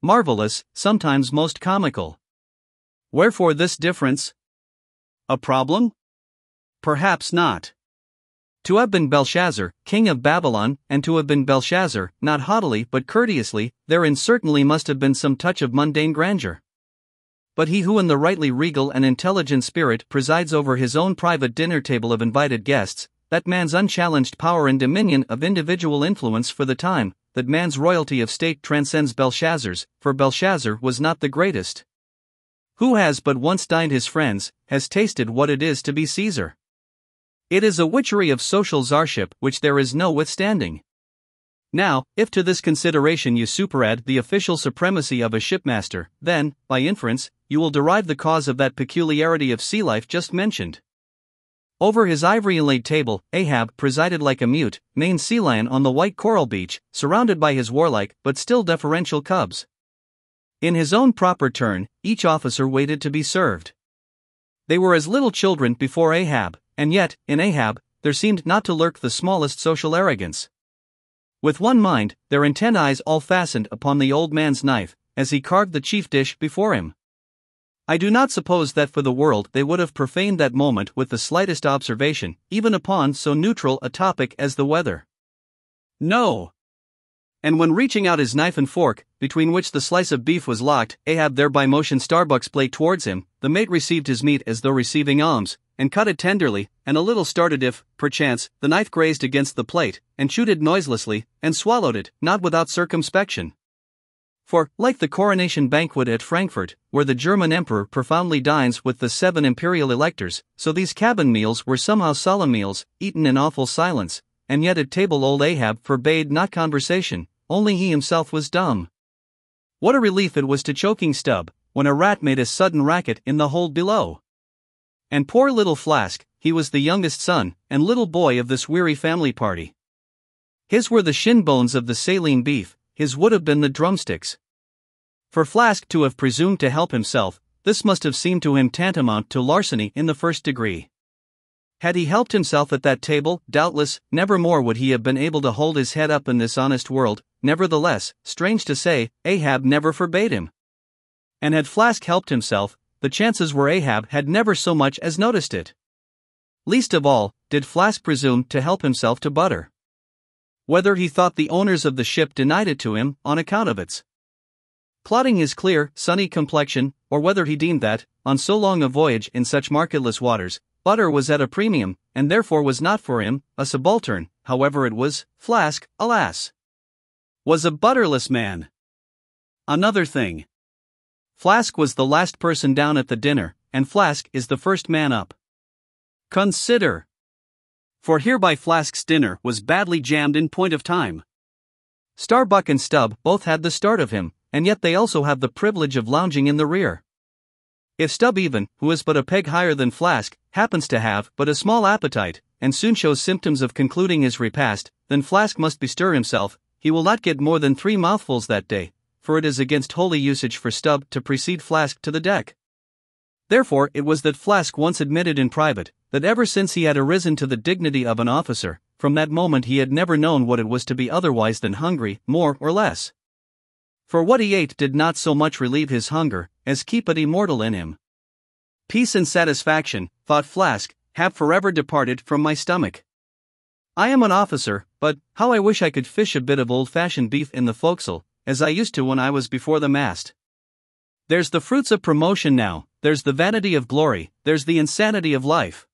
marvelous, sometimes most comical. Wherefore this difference? A problem? Perhaps not. To have been Belshazzar, king of Babylon, and to have been Belshazzar, not haughtily but courteously, therein certainly must have been some touch of mundane grandeur. But he who in the rightly regal and intelligent spirit presides over his own private dinner table of invited guests, that man's unchallenged power and dominion of individual influence for the time, that man's royalty of state transcends Belshazzar's, for Belshazzar was not the greatest. Who has but once dined his friends, has tasted what it is to be Caesar. It is a witchery of social czarship which there is no withstanding. Now, if to this consideration you superadd the official supremacy of a shipmaster, then, by inference, you will derive the cause of that peculiarity of sea life just mentioned. Over his ivory inlaid table, Ahab presided like a mute, main sea lion on the white coral beach, surrounded by his warlike but still deferential cubs. In his own proper turn, each officer waited to be served. They were as little children before Ahab, and yet, in Ahab, there seemed not to lurk the smallest social arrogance. With one mind, their intent eyes all fastened upon the old man's knife, as he carved the chief dish before him. I do not suppose that for the world they would have profaned that moment with the slightest observation, even upon so neutral a topic as the weather. No, and when reaching out his knife and fork, between which the slice of beef was locked, Ahab thereby motioned Starbuck's plate towards him, the mate received his meat as though receiving alms, and cut it tenderly, and a little started if, perchance, the knife grazed against the plate, and chewed it noiselessly, and swallowed it, not without circumspection. For, like the coronation banquet at Frankfurt, where the German emperor profoundly dines with the seven imperial electors, so these cabin meals were somehow solemn meals, eaten in awful silence, and yet at table old Ahab forbade not conversation, only he himself was dumb. What a relief it was to Choking Stubb when a rat made a sudden racket in the hold below. And poor little Flask, he was the youngest son and little boy of this weary family party. His were the shin bones of the saline beef, his would have been the drumsticks. For Flask to have presumed to help himself, this must have seemed to him tantamount to larceny in the first degree. Had he helped himself at that table, doubtless, never more would he have been able to hold his head up in this honest world, nevertheless, strange to say, Ahab never forbade him. And had Flask helped himself, the chances were Ahab had never so much as noticed it. Least of all, did Flask presume to help himself to butter. Whether he thought the owners of the ship denied it to him on account of its plotting his clear, sunny complexion, or whether he deemed that, on so long a voyage in such marketless waters, butter was at a premium, and therefore was not for him, a subaltern, however it was, Flask, alas, was a butterless man. Another thing. Flask was the last person down at the dinner, and Flask is the first man up. Consider. For hereby Flask's dinner was badly jammed in point of time. Starbuck and Stubb both had the start of him, and yet they also have the privilege of lounging in the rear. If Stubb, even, who is but a peg higher than Flask, happens to have but a small appetite, and soon shows symptoms of concluding his repast, then Flask must bestir himself, he will not get more than three mouthfuls that day, for it is against holy usage for Stubb to precede Flask to the deck. Therefore, it was that Flask once admitted in private that ever since he had arisen to the dignity of an officer, from that moment he had never known what it was to be otherwise than hungry, more or less. For what he ate did not so much relieve his hunger as keep it immortal in him. Peace and satisfaction, thought Flask, have forever departed from my stomach. I am an officer, but how I wish I could fish a bit of old fashioned beef in the forecastle, as I used to when I was before the mast. There's the fruits of promotion now, there's the vanity of glory, there's the insanity of life.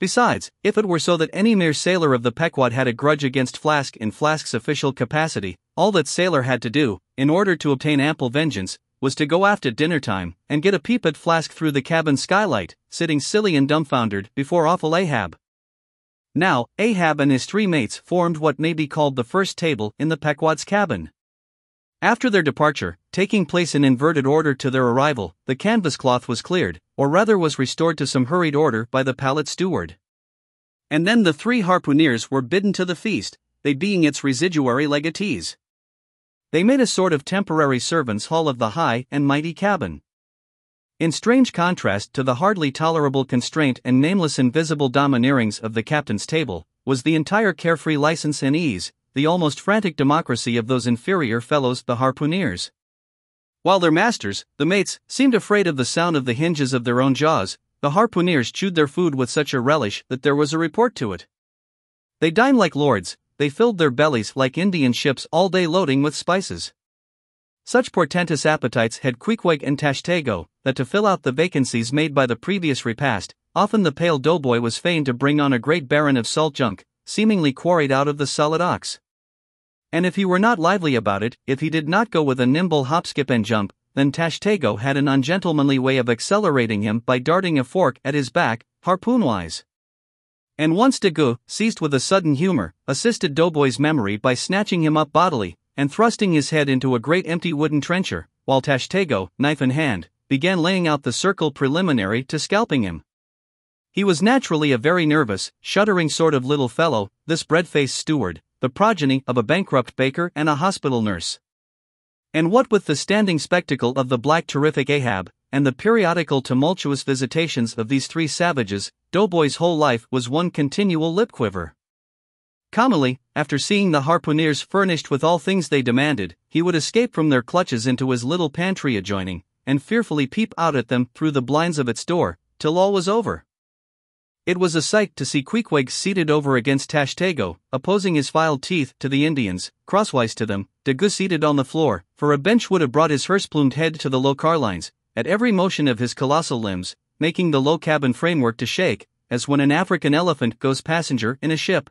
Besides, if it were so that any mere sailor of the Pequod had a grudge against Flask in Flask's official capacity, all that sailor had to do, in order to obtain ample vengeance, was to go aft at dinner time and get a peep at Flask through the cabin skylight, sitting silly and dumbfoundered before awful Ahab. Now, Ahab and his three mates formed what may be called the first table in the Pequod's cabin. After their departure, taking place in inverted order to their arrival, the canvas cloth was cleared, or rather was restored to some hurried order by the pallet steward. And then the three harpooneers were bidden to the feast, they being its residuary legatees. They made a sort of temporary servants' hall of the high and mighty cabin. In strange contrast to the hardly tolerable constraint and nameless invisible domineerings of the captain's table, was the entire carefree license and ease, the almost frantic democracy of those inferior fellows, the harpooneers. While their masters, the mates, seemed afraid of the sound of the hinges of their own jaws, the harpooneers chewed their food with such a relish that there was a report to it. They dined like lords, they filled their bellies like Indian ships all day loading with spices. Such portentous appetites had Queequeg and Tashtego, that to fill out the vacancies made by the previous repast, often the pale doughboy was fain to bring on a great baron of salt junk, seemingly quarried out of the solid ox. And if he were not lively about it, if he did not go with a nimble hop skip and jump, then Tashtego had an ungentlemanly way of accelerating him by darting a fork at his back, harpoon-wise. And once Daggoo, seized with a sudden humor, assisted Doughboy's memory by snatching him up bodily, and thrusting his head into a great empty wooden trencher, while Tashtego, knife in hand, began laying out the circle preliminary to scalping him. He was naturally a very nervous, shuddering sort of little fellow, this bread-faced steward, the progeny of a bankrupt baker and a hospital nurse. And what with the standing spectacle of the black terrific Ahab, and the periodical tumultuous visitations of these three savages, Doughboy's whole life was one continual lip quiver. Commonly, after seeing the harpooneers furnished with all things they demanded, he would escape from their clutches into his little pantry adjoining, and fearfully peep out at them through the blinds of its door, till all was over. It was a sight to see Queequeg seated over against Tashtego, opposing his filed teeth to the Indians, crosswise to them, Daggoo seated on the floor, for a bench would have brought his hearse-plumed head to the low carlines, at every motion of his colossal limbs, making the low cabin framework to shake, as when an African elephant goes passenger in a ship.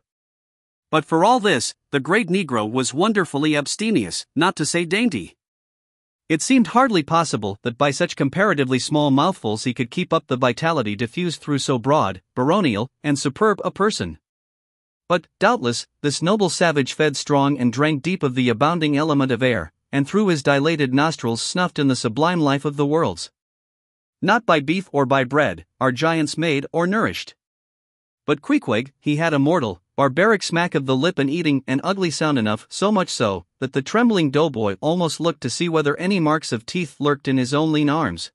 But for all this, the great Negro was wonderfully abstemious, not to say dainty. It seemed hardly possible that by such comparatively small mouthfuls he could keep up the vitality diffused through so broad, baronial, and superb a person. But, doubtless, this noble savage fed strong and drank deep of the abounding element of air, and through his dilated nostrils snuffed in the sublime life of the worlds. Not by beef or by bread are giants made or nourished. But Queequeg, he had a mortal, barbaric smack of the lip and eating an ugly sound enough, so much so, that the trembling doughboy almost looked to see whether any marks of teeth lurked in his own lean arms.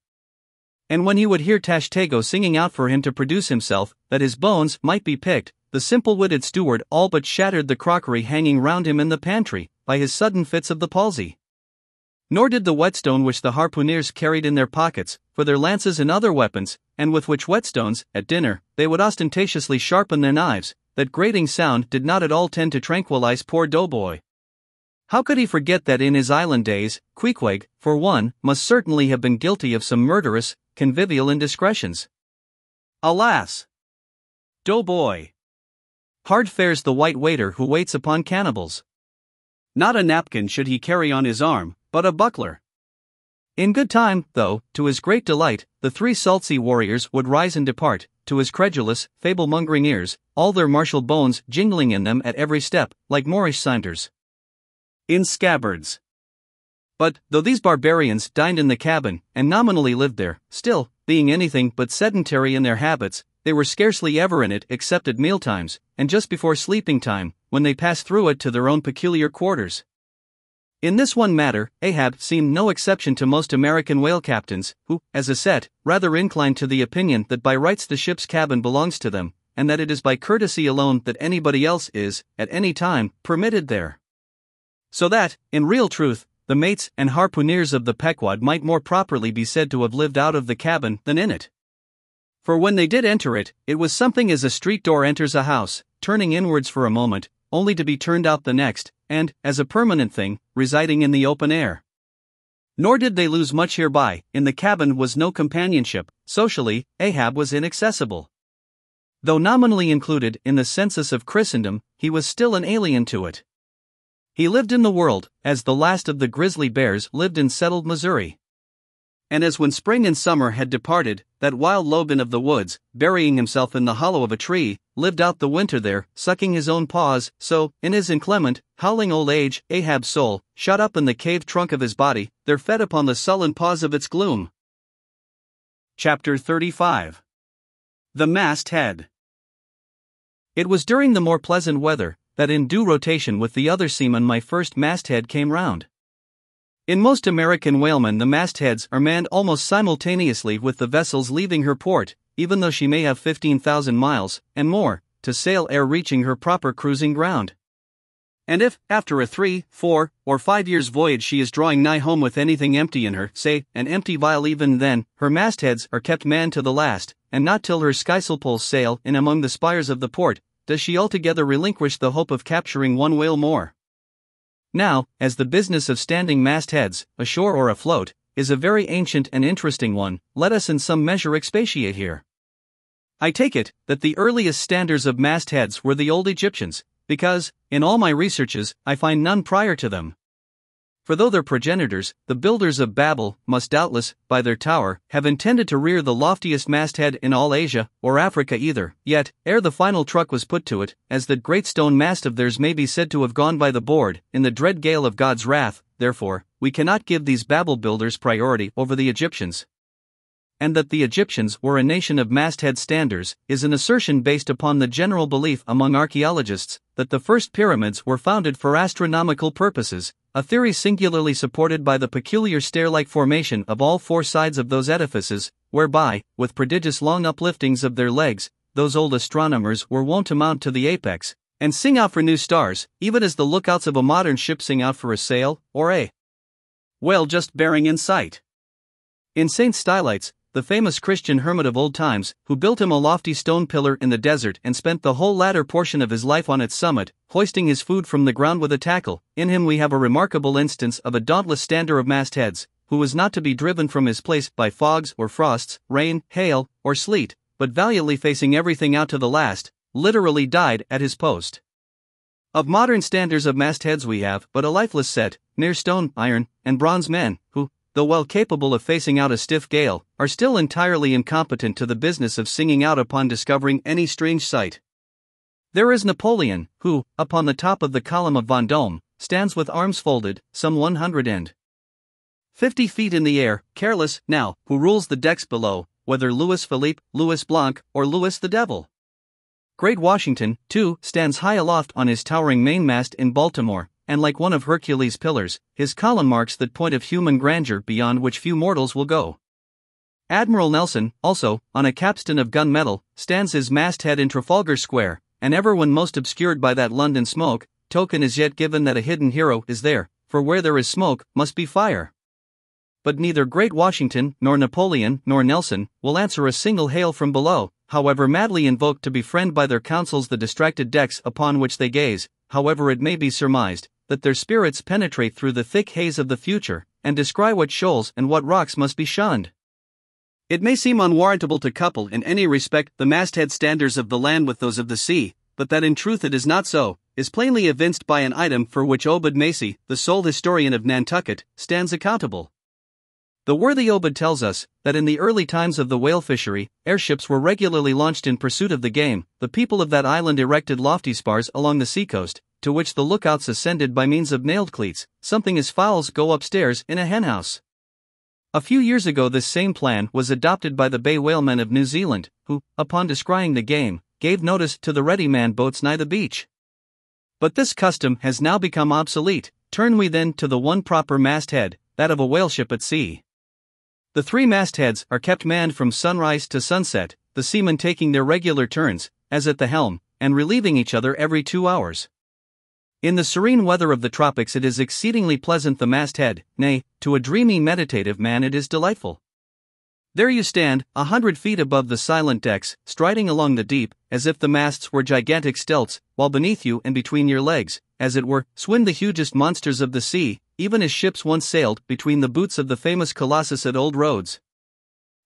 And when he would hear Tashtego singing out for him to produce himself, that his bones might be picked, the simple witted steward all but shattered the crockery hanging round him in the pantry, by his sudden fits of the palsy. Nor did the whetstone which the harpooneers carried in their pockets, for their lances and other weapons, and with which whetstones, at dinner, they would ostentatiously sharpen their knives, that grating sound did not at all tend to tranquilize poor Doughboy. How could he forget that in his island days, Queequeg, for one, must certainly have been guilty of some murderous, convivial indiscretions? Alas! Doughboy! Hard fares the white waiter who waits upon cannibals. Not a napkin should he carry on his arm, but a buckler. In good time, though, to his great delight, the three Saltsea warriors would rise and depart, to his credulous, fable mongering ears, all their martial bones jingling in them at every step, like Moorish cinders in scabbards. But, though these barbarians dined in the cabin, and nominally lived there, still, being anything but sedentary in their habits, they were scarcely ever in it except at mealtimes, and just before sleeping time, when they passed through it to their own peculiar quarters. In this one matter, Ahab seemed no exception to most American whale captains, who, as a set, rather incline to the opinion that by rights the ship's cabin belongs to them, and that it is by courtesy alone that anybody else is, at any time, permitted there. So that, in real truth, the mates and harpooneers of the Pequod might more properly be said to have lived out of the cabin than in it. For when they did enter it, it was something as a street door enters a house, turning inwards for a moment, only to be turned out the next, and, as a permanent thing, residing in the open air. Nor did they lose much hereby, in the cabin was no companionship, socially, Ahab was inaccessible. Though nominally included in the census of Christendom, he was still an alien to it. He lived in the world, as the last of the grizzly bears lived in settled Missouri. And as when spring and summer had departed, that wild Logan of the woods, burying himself in the hollow of a tree, lived out the winter there, sucking his own paws, so, in his inclement, howling old age, Ahab's soul, shut up in the caved trunk of his body, there fed upon the sullen paws of its gloom. Chapter 35 The Mast Head It was during the more pleasant weather, that in due rotation with the other seamen my first masthead came round. In most American whalemen, the mastheads are manned almost simultaneously with the vessels leaving her port, even though she may have 15,000 miles, and more, to sail ere reaching her proper cruising ground. And if, after a three, four, or five years' voyage, she is drawing nigh home with anything empty in her, say, an empty vial, even then, her mastheads are kept manned to the last, and not till her skysail poles sail in among the spires of the port, does she altogether relinquish the hope of capturing one whale more. Now, as the business of standing mastheads, ashore or afloat, is a very ancient and interesting one, let us in some measure expatiate here. I take it that the earliest standers of mastheads were the old Egyptians, because, in all my researches, I find none prior to them. For though their progenitors, the builders of Babel, must doubtless, by their tower, have intended to rear the loftiest masthead in all Asia, or Africa either, yet, ere the final truck was put to it, as that great stone mast of theirs may be said to have gone by the board, in the dread gale of God's wrath, therefore, we cannot give these Babel builders priority over the Egyptians. And that the Egyptians were a nation of masthead standers, is an assertion based upon the general belief among archaeologists that the first pyramids were founded for astronomical purposes, a theory singularly supported by the peculiar stair like formation of all four sides of those edifices, whereby, with prodigious long upliftings of their legs, those old astronomers were wont to mount to the apex, and sing out for new stars, even as the lookouts of a modern ship sing out for a sail, or a whale just bearing in sight. In St. Stylites, the famous Christian hermit of old times, who built him a lofty stone pillar in the desert and spent the whole latter portion of his life on its summit, hoisting his food from the ground with a tackle, in him we have a remarkable instance of a dauntless stander of mastheads, who was not to be driven from his place by fogs or frosts, rain, hail, or sleet, but valiantly facing everything out to the last, literally died at his post. Of modern standers of mastheads we have but a lifeless set, near stone, iron, and bronze men, who, though well capable of facing out a stiff gale, are still entirely incompetent to the business of singing out upon discovering any strange sight. There is Napoleon, who, upon the top of the column of Vendôme, stands with arms folded, some 100 and 50 feet in the air, careless, now, who rules the decks below, whether Louis Philippe, Louis Blanc, or Louis the Devil. Great Washington, too, stands high aloft on his towering mainmast in Baltimore, and like one of Hercules' pillars, his column marks that point of human grandeur beyond which few mortals will go. Admiral Nelson, also, on a capstan of gunmetal, stands his masthead in Trafalgar Square, and ever when most obscured by that London smoke, token is yet given that a hidden hero is there, for where there is smoke, must be fire. But neither great Washington, nor Napoleon, nor Nelson, will answer a single hail from below, however madly invoked to befriend by their counsels the distracted decks upon which they gaze, however it may be surmised, that their spirits penetrate through the thick haze of the future, and descry what shoals and what rocks must be shunned. It may seem unwarrantable to couple in any respect the masthead standards of the land with those of the sea, but that in truth it is not so, is plainly evinced by an item for which Obed Macy, the sole historian of Nantucket, stands accountable. The worthy Obed tells us that in the early times of the whale fishery, airships were regularly launched in pursuit of the game. The people of that island erected lofty spars along the seacoast, to which the lookouts ascended by means of nailed cleats, something as fowls go upstairs in a henhouse. A few years ago, this same plan was adopted by the Bay whalemen of New Zealand, who, upon descrying the game, gave notice to the ready man boats nigh the beach. But this custom has now become obsolete. Turn we then to the one proper masthead, that of a whaleship at sea. The three mastheads are kept manned from sunrise to sunset, the seamen taking their regular turns, as at the helm, and relieving each other every two hours. In the serene weather of the tropics, it is exceedingly pleasant the masthead, nay, to a dreamy meditative man, it is delightful. There you stand, a hundred feet above the silent decks, striding along the deep, as if the masts were gigantic stilts, while beneath you and between your legs, as it were, swim the hugest monsters of the sea, even as ships once sailed between the boots of the famous Colossus at Old Rhodes.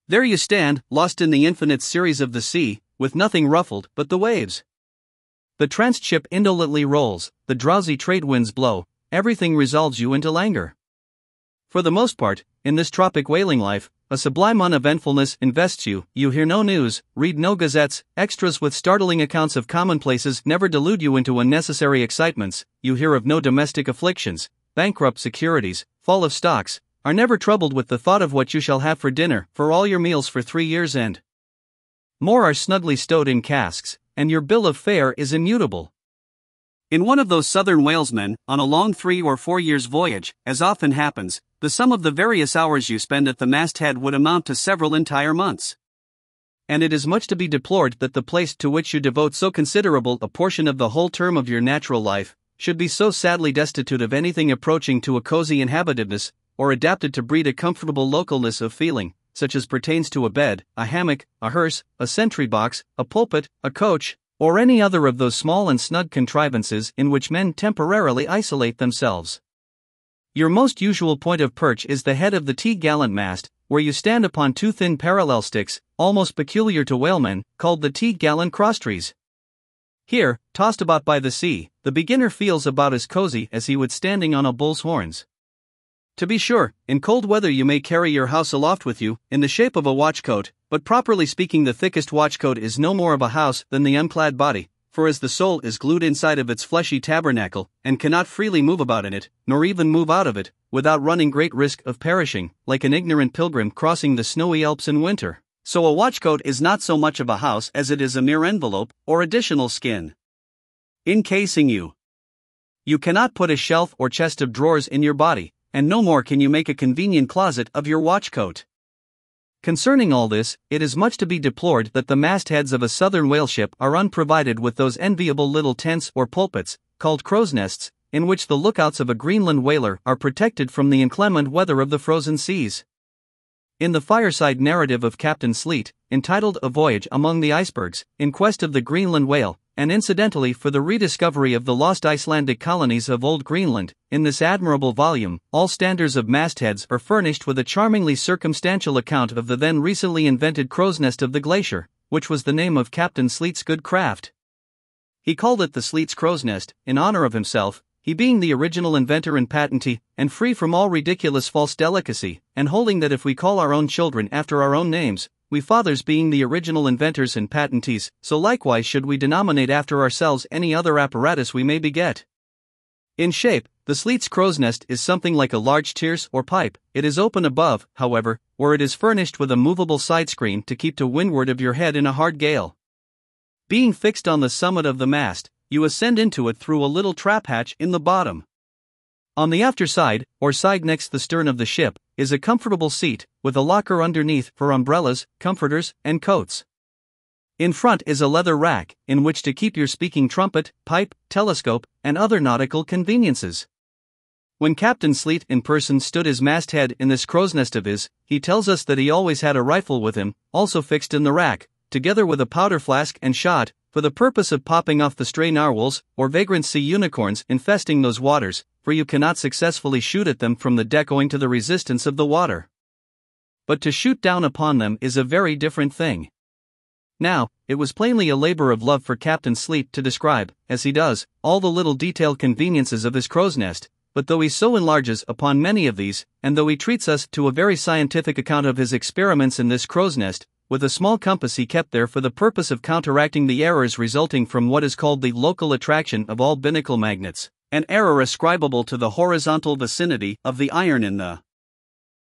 There you stand, lost in the infinite series of the sea, with nothing ruffled but the waves. The tranced ship indolently rolls, the drowsy trade winds blow, everything resolves you into languor. For the most part, in this tropic whaling life, a sublime uneventfulness invests you, you hear no news, read no gazettes, extras with startling accounts of commonplaces never delude you into unnecessary excitements, you hear of no domestic afflictions, bankrupt securities, fall of stocks, are never troubled with the thought of what you shall have for dinner for all your meals for three years' end. More are snugly stowed in casks, and your bill of fare is immutable. In one of those southern whalesmen, on a long three or four years' voyage, as often happens, the sum of the various hours you spend at the masthead would amount to several entire months. And it is much to be deplored that the place to which you devote so considerable a portion of the whole term of your natural life should be so sadly destitute of anything approaching to a cozy inhabitativeness, or adapted to breed a comfortable localness of feeling, such as pertains to a bed, a hammock, a hearse, a sentry box, a pulpit, a coach, or any other of those small and snug contrivances in which men temporarily isolate themselves. Your most usual point of perch is the head of the T gallant mast, where you stand upon two thin parallel sticks, almost peculiar to whalemen, called the T gallant crosstrees. Here, tossed about by the sea, the beginner feels about as cozy as he would standing on a bull's horns. To be sure, in cold weather you may carry your house aloft with you, in the shape of a watchcoat, but properly speaking, the thickest watchcoat is no more of a house than the unclad body, for as the soul is glued inside of its fleshy tabernacle, and cannot freely move about in it, nor even move out of it, without running great risk of perishing, like an ignorant pilgrim crossing the snowy Alps in winter, so a watchcoat is not so much of a house as it is a mere envelope, or additional skin. Encasing you. You cannot put a shelf or chest of drawers in your body, and no more can you make a convenient closet of your watchcoat. Concerning all this, it is much to be deplored that the mastheads of a southern whale ship are unprovided with those enviable little tents or pulpits, called crow's nests, in which the lookouts of a Greenland whaler are protected from the inclement weather of the frozen seas. In the fireside narrative of Captain Sleet, entitled A Voyage Among the Icebergs, in quest of the Greenland whale, and incidentally for the rediscovery of the lost Icelandic colonies of Old Greenland, in this admirable volume, all standers of mastheads are furnished with a charmingly circumstantial account of the then recently invented crow's nest of the glacier, which was the name of Captain Sleet's good craft. He called it the Sleet's crow's nest, in honor of himself, he being the original inventor and patentee, and free from all ridiculous false delicacy, and holding that if we call our own children after our own names, we fathers being the original inventors and patentees, so likewise should we denominate after ourselves any other apparatus we may beget. In shape, the Sleet's crow's nest is something like a large tierce or pipe. It is open above, however, where it is furnished with a movable side screen to keep to windward of your head in a hard gale. Being fixed on the summit of the mast, you ascend into it through a little trap hatch in the bottom. On the after side, or side next the stern of the ship, is a comfortable seat, with a locker underneath for umbrellas, comforters, and coats. In front is a leather rack, in which to keep your speaking trumpet, pipe, telescope, and other nautical conveniences. When Captain Sleet in person stood his masthead in this crow's nest of his, he tells us that he always had a rifle with him, also fixed in the rack, together with a powder flask and shot, for the purpose of popping off the stray narwhals or vagrant sea unicorns infesting those waters, for you cannot successfully shoot at them from the deck owing to the resistance of the water. But to shoot down upon them is a very different thing. Now, it was plainly a labor of love for Captain Sleet to describe, as he does, all the little detailed conveniences of his crow's nest, but though he so enlarges upon many of these, and though he treats us to a very scientific account of his experiments in this crow's nest, with a small compass he kept there for the purpose of counteracting the errors resulting from what is called the local attraction of all binnacle magnets, an error ascribable to the horizontal vicinity of the iron in the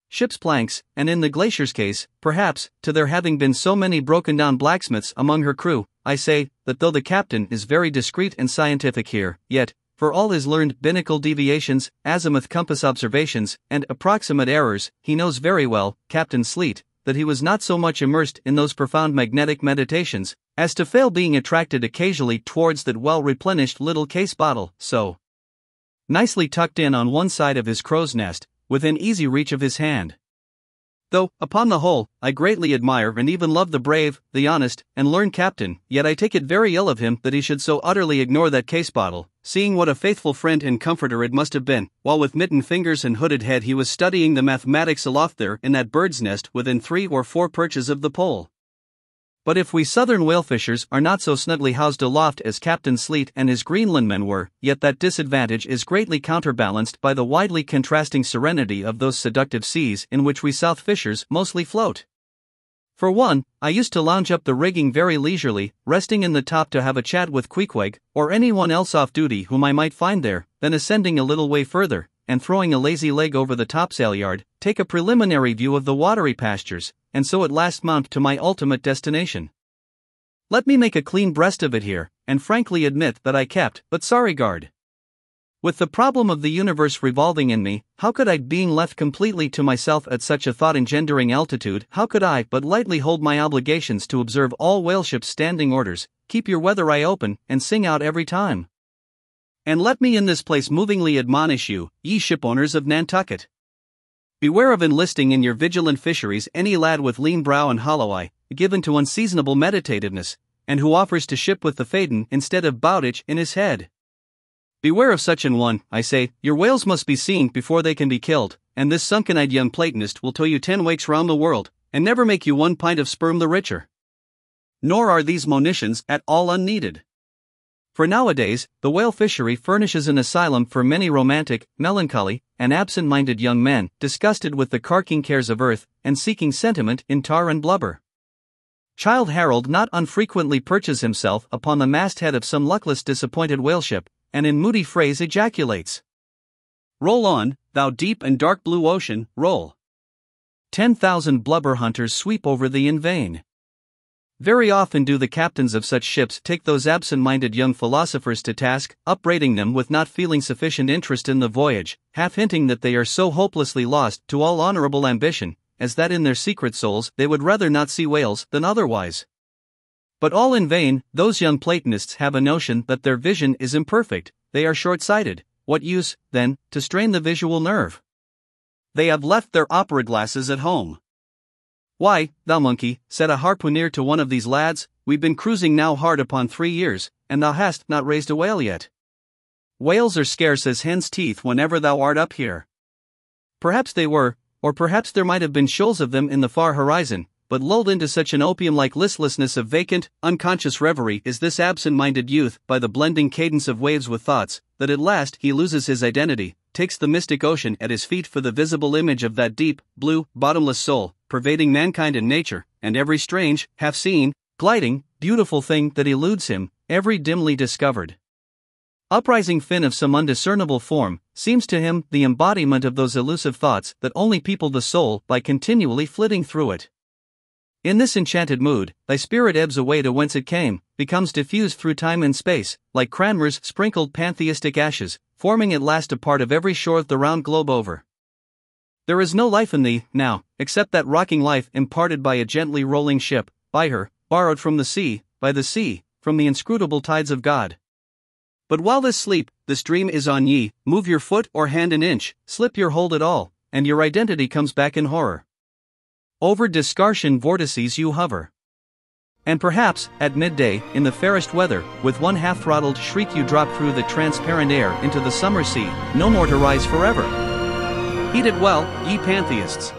ship's planks, and in the glacier's case, perhaps, to there having been so many broken down blacksmiths among her crew, I say, that though the captain is very discreet and scientific here, yet, for all his learned binnacle deviations, azimuth compass observations, and approximate errors, he knows very well, Captain Sleet, that he was not so much immersed in those profound magnetic meditations, as to fail being attracted occasionally towards that well replenished little case bottle, so nicely tucked in on one side of his crow's nest, within easy reach of his hand. Though, upon the whole, I greatly admire and even love the brave, the honest, and learned captain, yet I take it very ill of him that he should so utterly ignore that case bottle, seeing what a faithful friend and comforter it must have been, while with mittened fingers and hooded head he was studying the mathematics aloft there in that bird's nest within three or four perches of the pole. But if we southern whale fishers are not so snugly housed aloft as Captain Sleet and his Greenland men were, yet that disadvantage is greatly counterbalanced by the widely contrasting serenity of those seductive seas in which we south fishers mostly float. For one, I used to lounge up the rigging very leisurely, resting in the top to have a chat with Queequeg, or anyone else off duty whom I might find there, then ascending a little way further, and throwing a lazy leg over the topsail yard, take a preliminary view of the watery pastures, and so at last mount to my ultimate destination. Let me make a clean breast of it here, and frankly admit that I kept, but sorry guard. With the problem of the universe revolving in me, how could I, being left completely to myself at such a thought engendering altitude, how could I but lightly hold my obligations to observe all whaleships' standing orders, keep your weather eye open, and sing out every time? And let me in this place movingly admonish you, ye shipowners of Nantucket. Beware of enlisting in your vigilant fisheries any lad with lean brow and hollow eye, given to unseasonable meditativeness, and who offers to ship with the Phaedon instead of Bowditch in his head. Beware of such an one, I say, your whales must be seen before they can be killed, and this sunken eyed young Platonist will tow you ten wakes round the world, and never make you one pint of sperm the richer. Nor are these monitions at all unneeded. For nowadays, the whale fishery furnishes an asylum for many romantic, melancholy, and absent minded young men, disgusted with the carking cares of earth, and seeking sentiment in tar and blubber. Childe Harold not unfrequently perches himself upon the masthead of some luckless disappointed whaleship, and in moody phrase ejaculates Roll on, thou deep and dark blue ocean, roll. Ten thousand blubber hunters sweep over thee in vain. Very often do the captains of such ships take those absent minded young philosophers to task, upbraiding them with not feeling sufficient interest in the voyage, half hinting that they are so hopelessly lost to all honorable ambition, as that in their secret souls they would rather not see whales than otherwise. But all in vain, those young Platonists have a notion that their vision is imperfect, they are short sighted. What use, then, to strain the visual nerve? They have left their opera glasses at home. Why, thou monkey, said a harpooner to one of these lads, we've been cruising now hard upon three years, and thou hast not raised a whale yet. Whales are scarce as hen's teeth whenever thou art up here. Perhaps they were, or perhaps there might have been shoals of them in the far horizon, but lulled into such an opium like listlessness of vacant, unconscious reverie is this absent minded youth by the blending cadence of waves with thoughts, that at last he loses his identity, takes the mystic ocean at his feet for the visible image of that deep, blue, bottomless soul, pervading mankind and nature, and every strange, half seen, gliding, beautiful thing that eludes him, every dimly discovered. Uprising fin of some undiscernible form, seems to him the embodiment of those elusive thoughts that only people the soul by continually flitting through it. In this enchanted mood, thy spirit ebbs away to whence it came, becomes diffused through time and space, like Cranmer's sprinkled pantheistic ashes, forming at last a part of every shore of the round globe over. There is no life in thee, now, except that rocking life imparted by a gently rolling ship, by her, borrowed from the sea, by the sea, from the inscrutable tides of God. But while this sleep, this dream is on ye, move your foot or hand an inch, slip your hold at all, and your identity comes back in horror. Over Descartian vortices you hover. And perhaps, at midday, in the fairest weather, with one half throttled shriek you drop through the transparent air into the summer sea, no more to rise forever. Heed it well, ye pantheists.